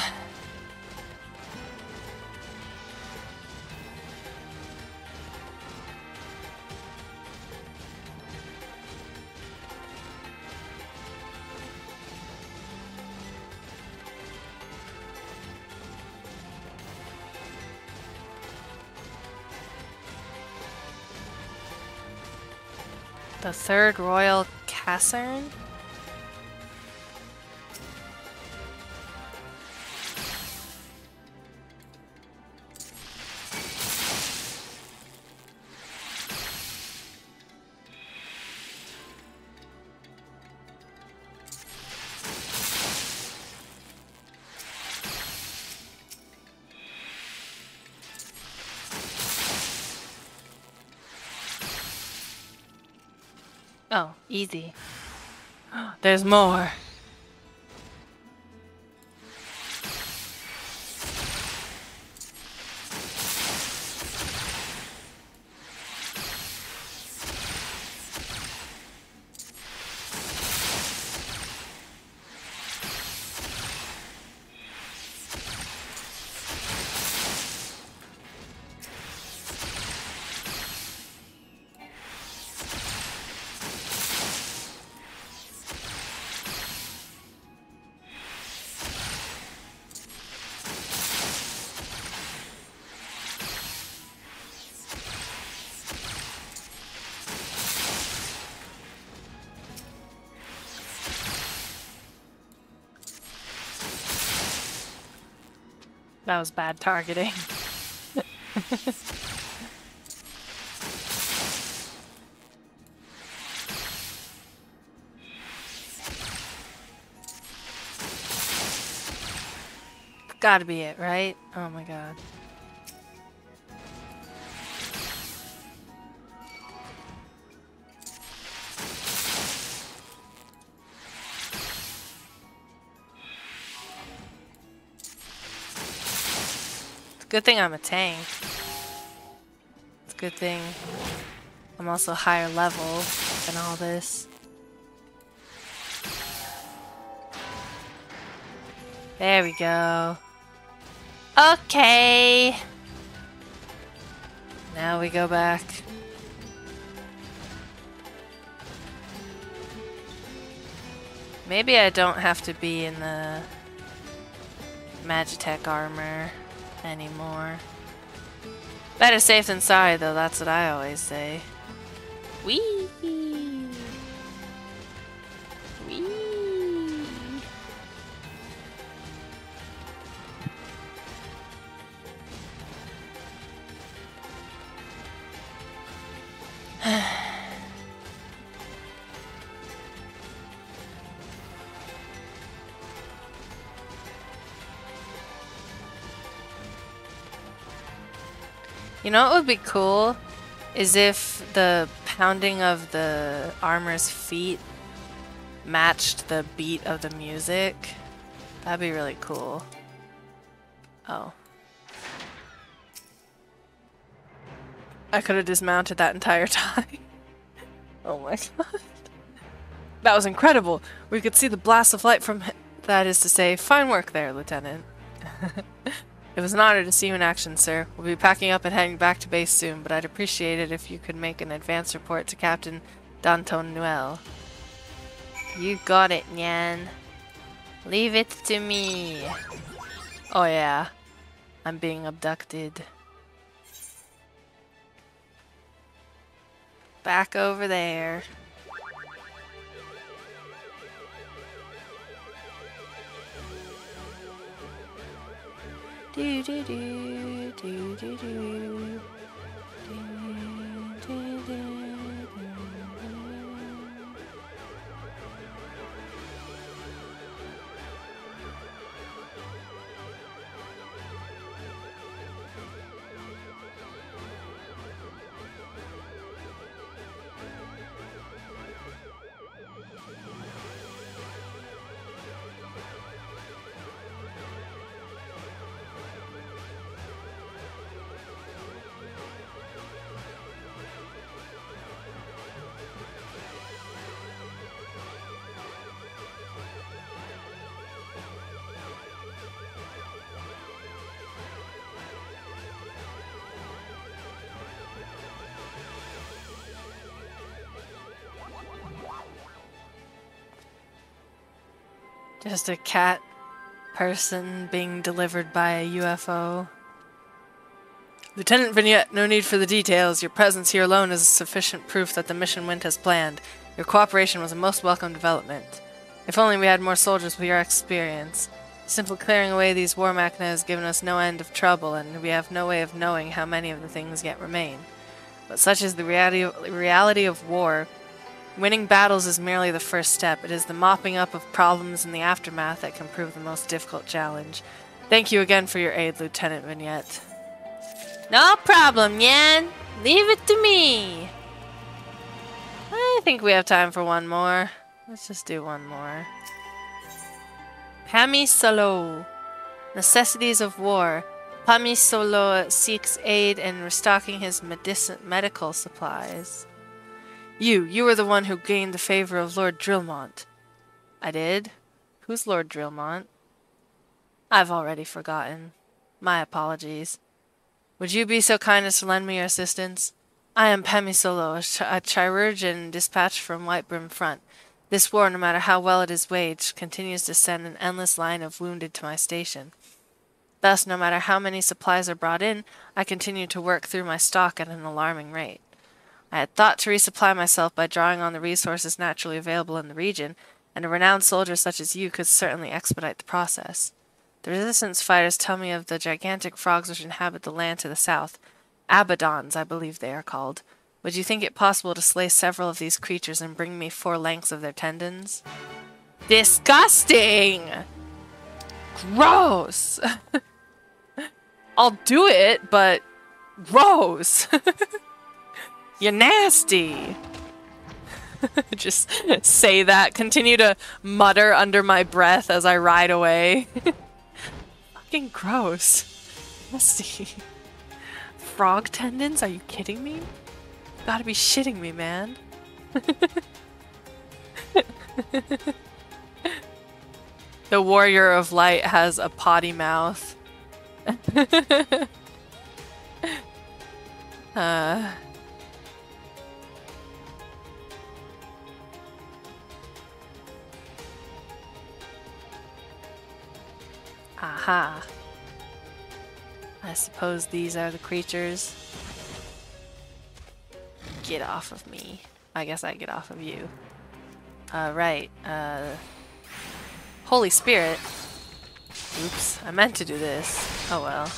The third royal casern? Easy. There's more. Was bad targeting. Gotta be it, right? Oh my god. Good thing I'm a tank. It's a good thing I'm also higher level than all this. There we go. Okay. Now we go back. Maybe I don't have to be in the Magitech armor anymore. Better safe than sorry, though. That's what I always say. Wee. know what would be cool? Is if the pounding of the armor's feet matched the beat of the music. That'd be really cool. Oh. I could have dismounted that entire time. oh my god. That was incredible. We could see the blast of light from that is to say, fine work there, Lieutenant. it was an honor to see you in action, sir. We'll be packing up and heading back to base soon, but I'd appreciate it if you could make an advance report to Captain Danton Noel. You got it, Nyan. Leave it to me. Oh yeah. I'm being abducted. Back over there. Do do do do do. Do, Just a cat person being delivered by a UFO. Lieutenant Vignette, no need for the details. Your presence here alone is sufficient proof that the mission went as planned. Your cooperation was a most welcome development. If only we had more soldiers with your experience. Simply clearing away these war machina has given us no end of trouble, and we have no way of knowing how many of the things yet remain. But such is the reality, reality of war, Winning battles is merely the first step. It is the mopping up of problems in the aftermath that can prove the most difficult challenge. Thank you again for your aid, Lieutenant Vignette. No problem, Yan. Leave it to me. I think we have time for one more. Let's just do one more. Pami Solo. Necessities of War. Pami Solo seeks aid in restocking his medical supplies. You, you were the one who gained the favor of Lord Drillemont. I did? Who's Lord Drillemont? I've already forgotten. My apologies. Would you be so kind as to lend me your assistance? I am Pemisolo, a, ch a chirurgeon dispatched from Whitebrim Front. This war, no matter how well it is waged, continues to send an endless line of wounded to my station. Thus, no matter how many supplies are brought in, I continue to work through my stock at an alarming rate. I had thought to resupply myself by drawing on the resources naturally available in the region, and a renowned soldier such as you could certainly expedite the process. The resistance fighters tell me of the gigantic frogs which inhabit the land to the south. Abaddons, I believe they are called. Would you think it possible to slay several of these creatures and bring me four lengths of their tendons? Disgusting! Gross! I'll do it, but gross! You're nasty. Just say that. Continue to mutter under my breath as I ride away. Fucking gross. Nasty. Frog tendons? Are you kidding me? Gotta be shitting me, man. the Warrior of Light has a potty mouth. uh... Aha. I suppose these are the creatures. Get off of me. I guess I get off of you. Uh, right. Uh, Holy Spirit. Oops, I meant to do this. Oh well.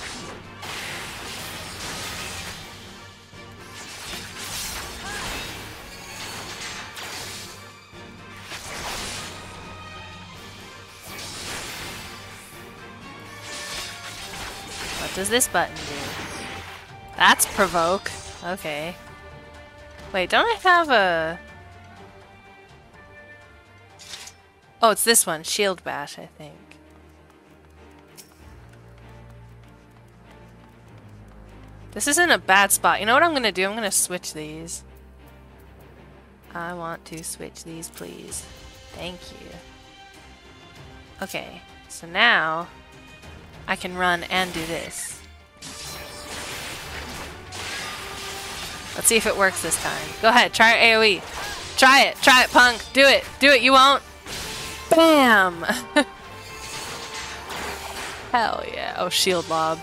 Does this button do? That's provoke. Okay. Wait, don't I have a... Oh, it's this one. Shield Bash, I think. This isn't a bad spot. You know what I'm gonna do? I'm gonna switch these. I want to switch these, please. Thank you. Okay, so now I can run and do this. Let's see if it works this time. Go ahead, try AoE. Try it, try it, punk. Do it, do it, you won't. Bam! Hell yeah. Oh, shield lob.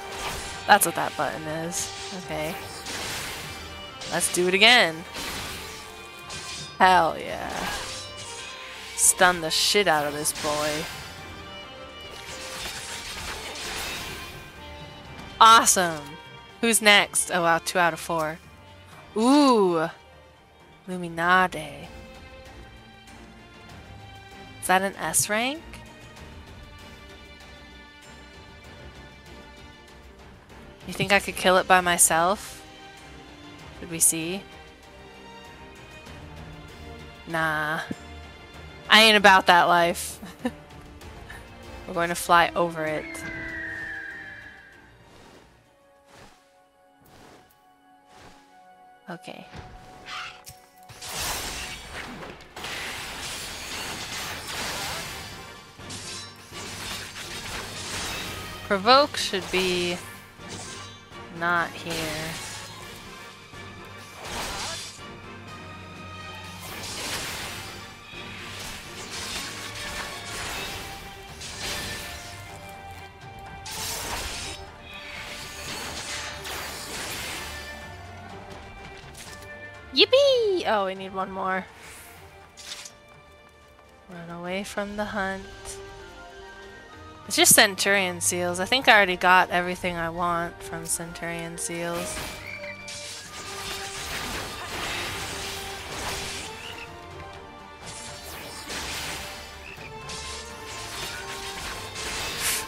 That's what that button is. Okay. Let's do it again. Hell yeah. Stun the shit out of this boy. Awesome. Who's next? Oh wow, two out of four. Ooh. Luminade. Is that an S rank? You think I could kill it by myself? Should we see? Nah. I ain't about that life. We're going to fly over it. Okay. Provoke should be not here. Oh, we need one more. Run away from the hunt. It's just Centurio Seals. I think I already got everything I want from Centurio Seals.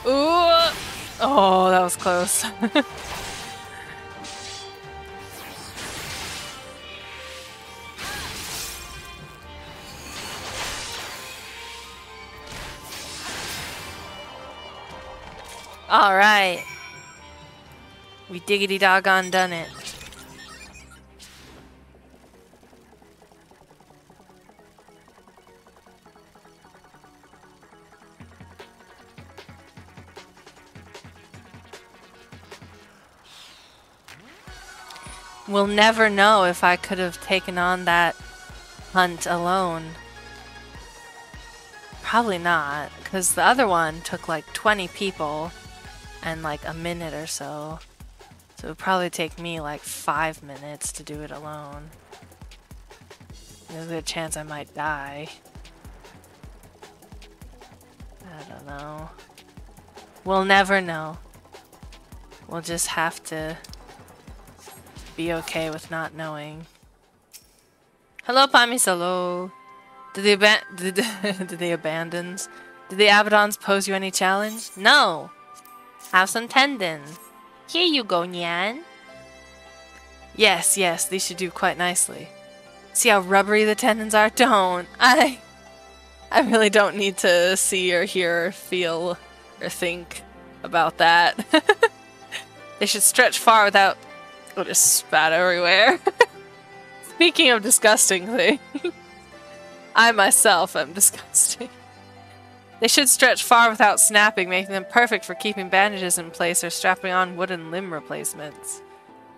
Ooh! Oh, that was close. Alright. We diggity doggone done it. We'll never know if I could have taken on that hunt alone. Probably not, because the other one took like 20 people and like a minute or so. So it would probably take me like five minutes to do it alone. There's a good chance I might die. I don't know. We'll never know. We'll just have to be okay with not knowing. Hello, Pamisalo. Did the aban did, did the abandons? Did the Abaddons pose you any challenge? No. Have some tendons. Here you go, Nyan. Yes, yes, these should do quite nicely. See how rubbery the tendons are? Don't. I I really don't need to see or hear or feel or think about that. they should stretch far without Oh, just spat everywhere. Speaking of disgusting things, I myself am disgusting. They should stretch far without snapping, making them perfect for keeping bandages in place or strapping on wooden limb replacements.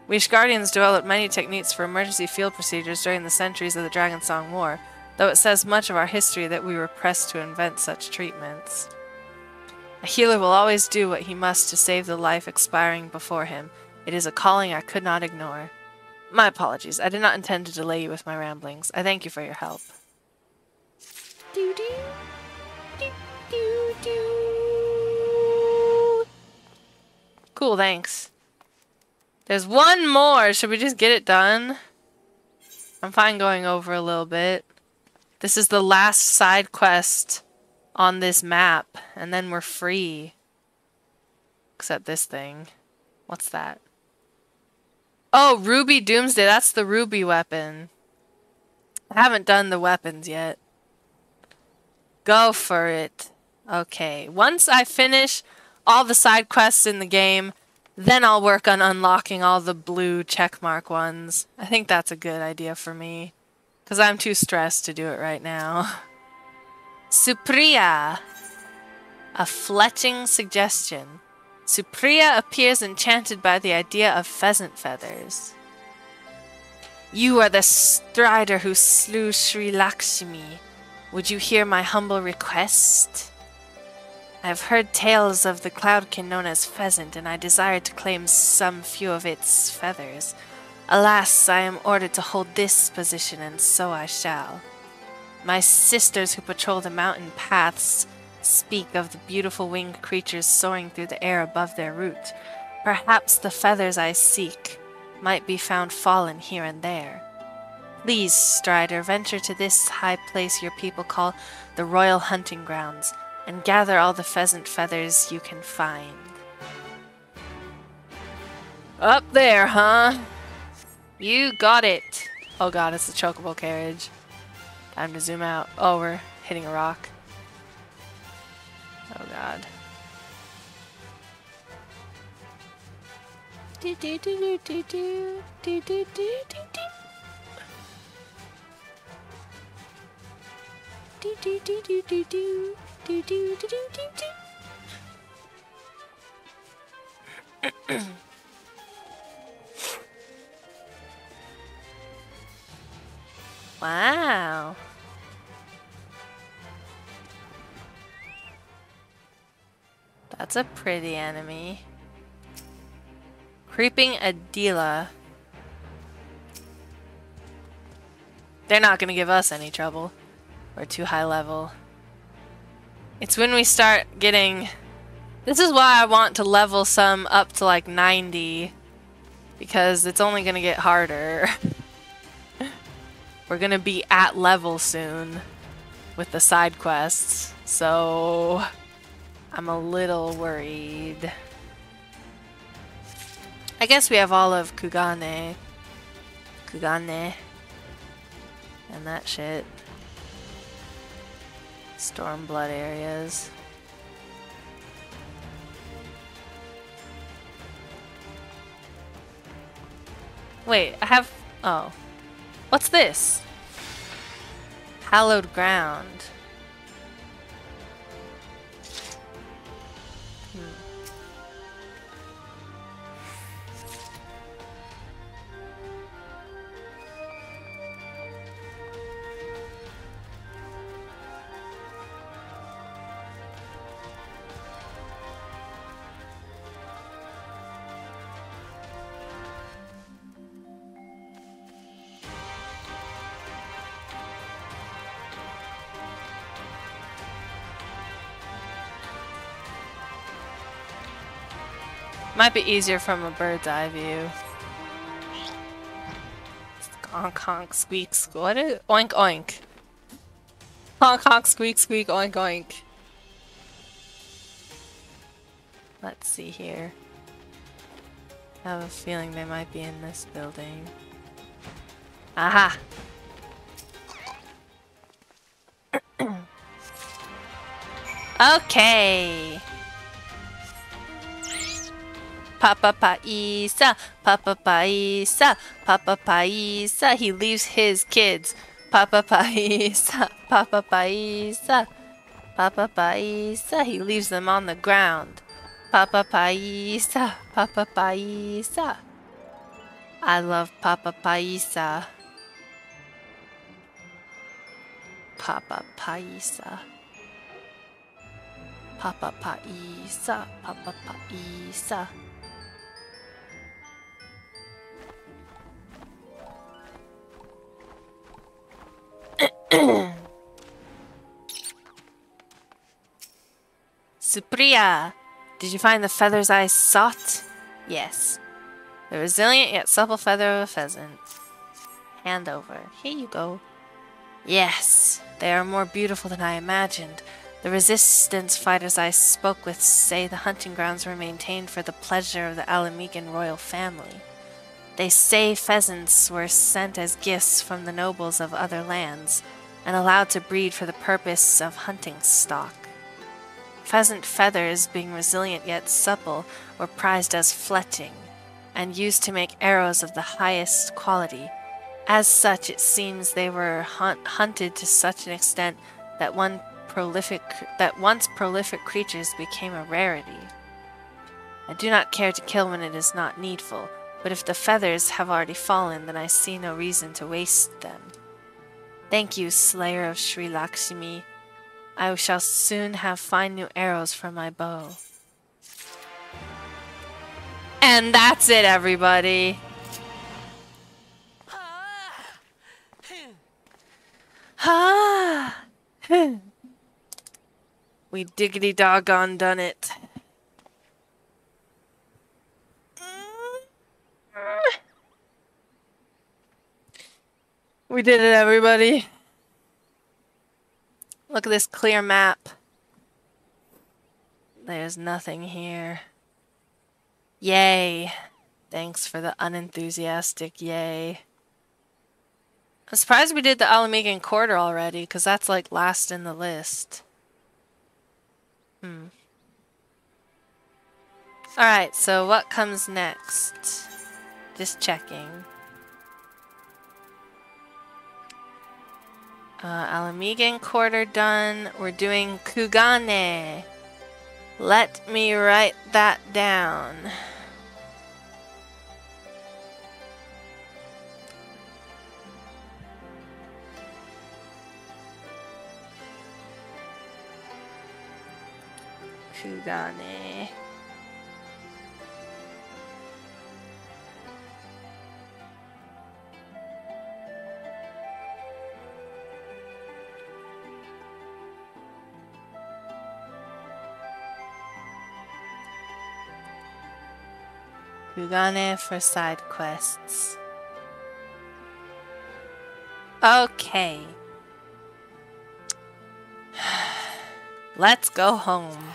We Ishgardians developed many techniques for emergency field procedures during the centuries of the Dragonsong War, though it says much of our history that we were pressed to invent such treatments. A healer will always do what he must to save the life expiring before him, it is a calling I could not ignore. My apologies. I did not intend to delay you with my ramblings. I thank you for your help. Doo -doo. Doo cool, thanks. There's one more. Should we just get it done? I'm fine going over a little bit. This is the last side quest on this map, and then we're free. Except this thing. What's that? Oh, Ruby Doomsday. That's the Ruby weapon. I haven't done the weapons yet. Go for it. Okay. Once I finish all the side quests in the game, Then I'll work on unlocking all the blue checkmark ones. I think that's a good idea for me. Because I'm too stressed to do it right now. Supriya! A fletching suggestion. Supriya appears enchanted by the idea of pheasant feathers. You are the strider who slew Sri Lakshmi. Would you hear my humble request? I have heard tales of the cloudkin known as pheasant, and I desire to claim some few of its feathers. Alas, I am ordered to hold this position, and so I shall. My sisters who patrol the mountain paths speak of the beautiful winged creatures soaring through the air above their route. Perhaps the feathers I seek might be found fallen here and there. Please, Strider, venture to this high place your people call the Royal Hunting Grounds and gather all the pheasant feathers you can find. Up there, huh? You got it. Oh god, it's the chocobo carriage. Time to zoom out. Oh, we're hitting a rock. Oh god. Do do do do do do do do do do. Do do wow. That's a pretty enemy. Creeping Adila. They're not gonna give us any trouble. We're too high level. It's when we start getting... This is why I want to level some up to like 90. Because it's only going to get harder. We're going to be at level soon with the side quests. So I'm a little worried. I guess we have all of Kugane. Kugane. And that shit. Stormblood areas. Wait, I have... Oh. What's this? Hallowed ground. Might be easier from a bird's eye view. Honk honk squeak squeak. What is oink oink? Honk honk squeak squeak oink oink. Let's see here. I have a feeling they might be in this building. Aha! okay! Papa Paisa, Papa Paisa, Papa Paisa. He leaves his kids. Papa Paisa, Papa Paisa, Papa Paisa. He leaves them on the ground. Papa Paisa, Papa Paisa. I love Papa Paisa. Papa Paisa. Papa Paisa, Papa Paisa. Supriya, did you find the feathers I sought? Yes. The resilient yet supple feather of a pheasant. Hand over. Here you go. Yes, they are more beautiful than I imagined. The resistance fighters I spoke with say the hunting grounds were maintained for the pleasure of the Ala Mhigan royal family. They say pheasants were sent as gifts from the nobles of other lands, and allowed to breed for the purpose of hunting stock. Pheasant feathers, being resilient yet supple, were prized as fletching, and used to make arrows of the highest quality. As such, it seems they were hunt- hunted to such an extent that one prolific that once prolific creatures became a rarity. I do not care to kill when it is not needful, but if the feathers have already fallen, then I see no reason to waste them. Thank you, Slayer of Sri Lakshmi. I shall soon have fine new arrows for my bow. And that's it, everybody. We diggity doggone done it. We did it, everybody. Look at this clear map. There's nothing here. Yay. Thanks for the unenthusiastic yay. I'm surprised we did the Ala Mhigan Quarter already, because that's like last in the list. Hmm. Alright, so what comes next? Just checking. Uh, Ala Mhigan Quarter done. We're doing Kugane. Let me write that down. Kugane. Kugane for side quests. Okay. Let's go home.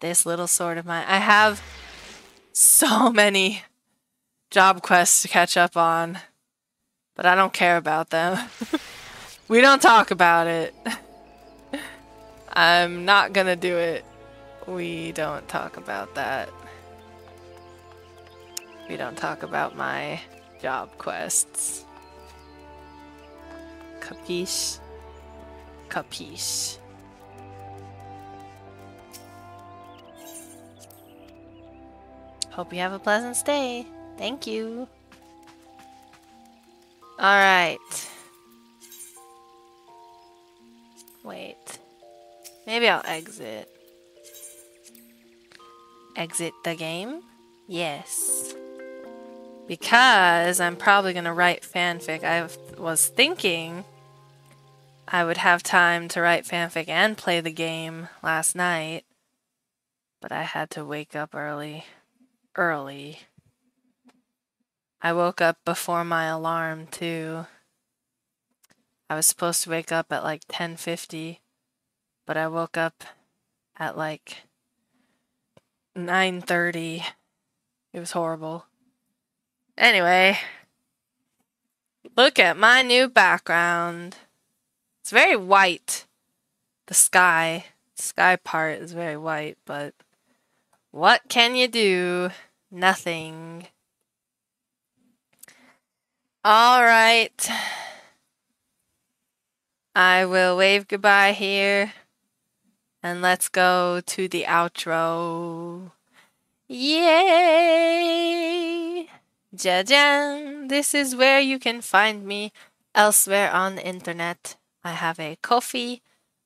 This little sword of mine. I have so many job quests to catch up on, but I don't care about them. we don't talk about it. I'm not gonna do it. We don't talk about that. We don't talk about my job quests. Capiche? Capiche. Hope you have a pleasant stay. Thank you. Alright. Wait. Maybe I'll exit. Exit the game? Yes. Because I'm probably going to write fanfic. I was thinking I would have time to write fanfic and play the game last night. But I had to wake up early. Early. I woke up before my alarm too. I was supposed to wake up at like 10:50, but I woke up at like 9:30. It was horrible. Anyway, look at my new background. It's very white. The sky, sky part is very white, but what can you do? Nothing. All right. I will wave goodbye here. And let's go to the outro. Yay! Jajan! This is where you can find me elsewhere on the internet. I have a Ko-fi,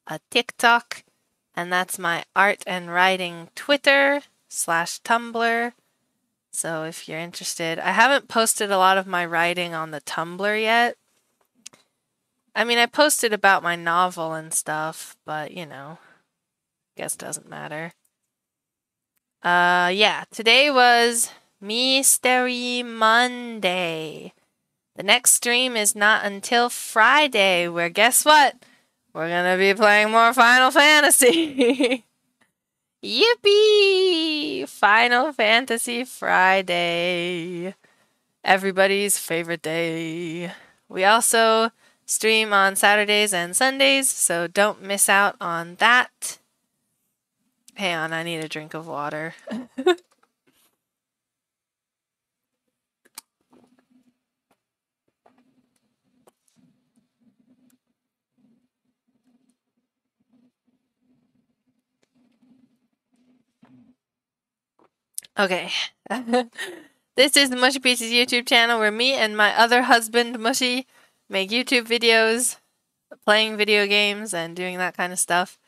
a TikTok, and that's my art and writing Twitter slash Tumblr. So if you're interested, I haven't posted a lot of my writing on the Tumblr yet. I mean, I posted about my novel and stuff, but you know, guess doesn't matter. Uh, yeah, today was Mystery Monday. The next stream is not until Friday, where guess what? We're gonna be playing more Final Fantasy. Yippee! Final Fantasy Friday. Everybody's favorite day. We also stream on Saturdays and Sundays, so don't miss out on that. Hang on, I need a drink of water. okay. this is the Mushy Pieces YouTube channel where me and my other husband, Mushy, make YouTube videos, playing video games, and doing that kind of stuff.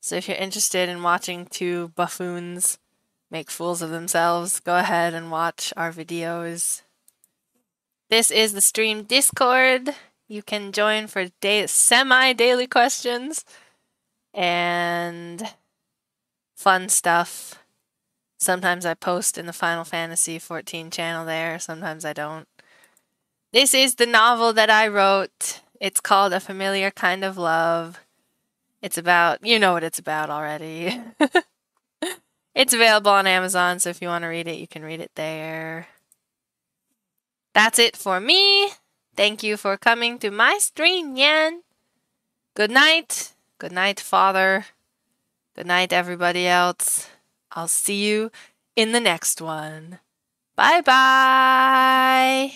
So if you're interested in watching two buffoons make fools of themselves, go ahead and watch our videos. This is the stream Discord. You can join for day semi daily questions and fun stuff. Sometimes I post in the Final Fantasy 14 channel there, sometimes I don't. This is the novel that I wrote. It's called A Familiar Kind of Love. It's about, you know what it's about already. it's available on Amazon, so if you want to read it, you can read it there. That's it for me. Thank you for coming to my stream, Yan. Good night. Good night, Father. Good night, everybody else. I'll see you in the next one. Bye bye.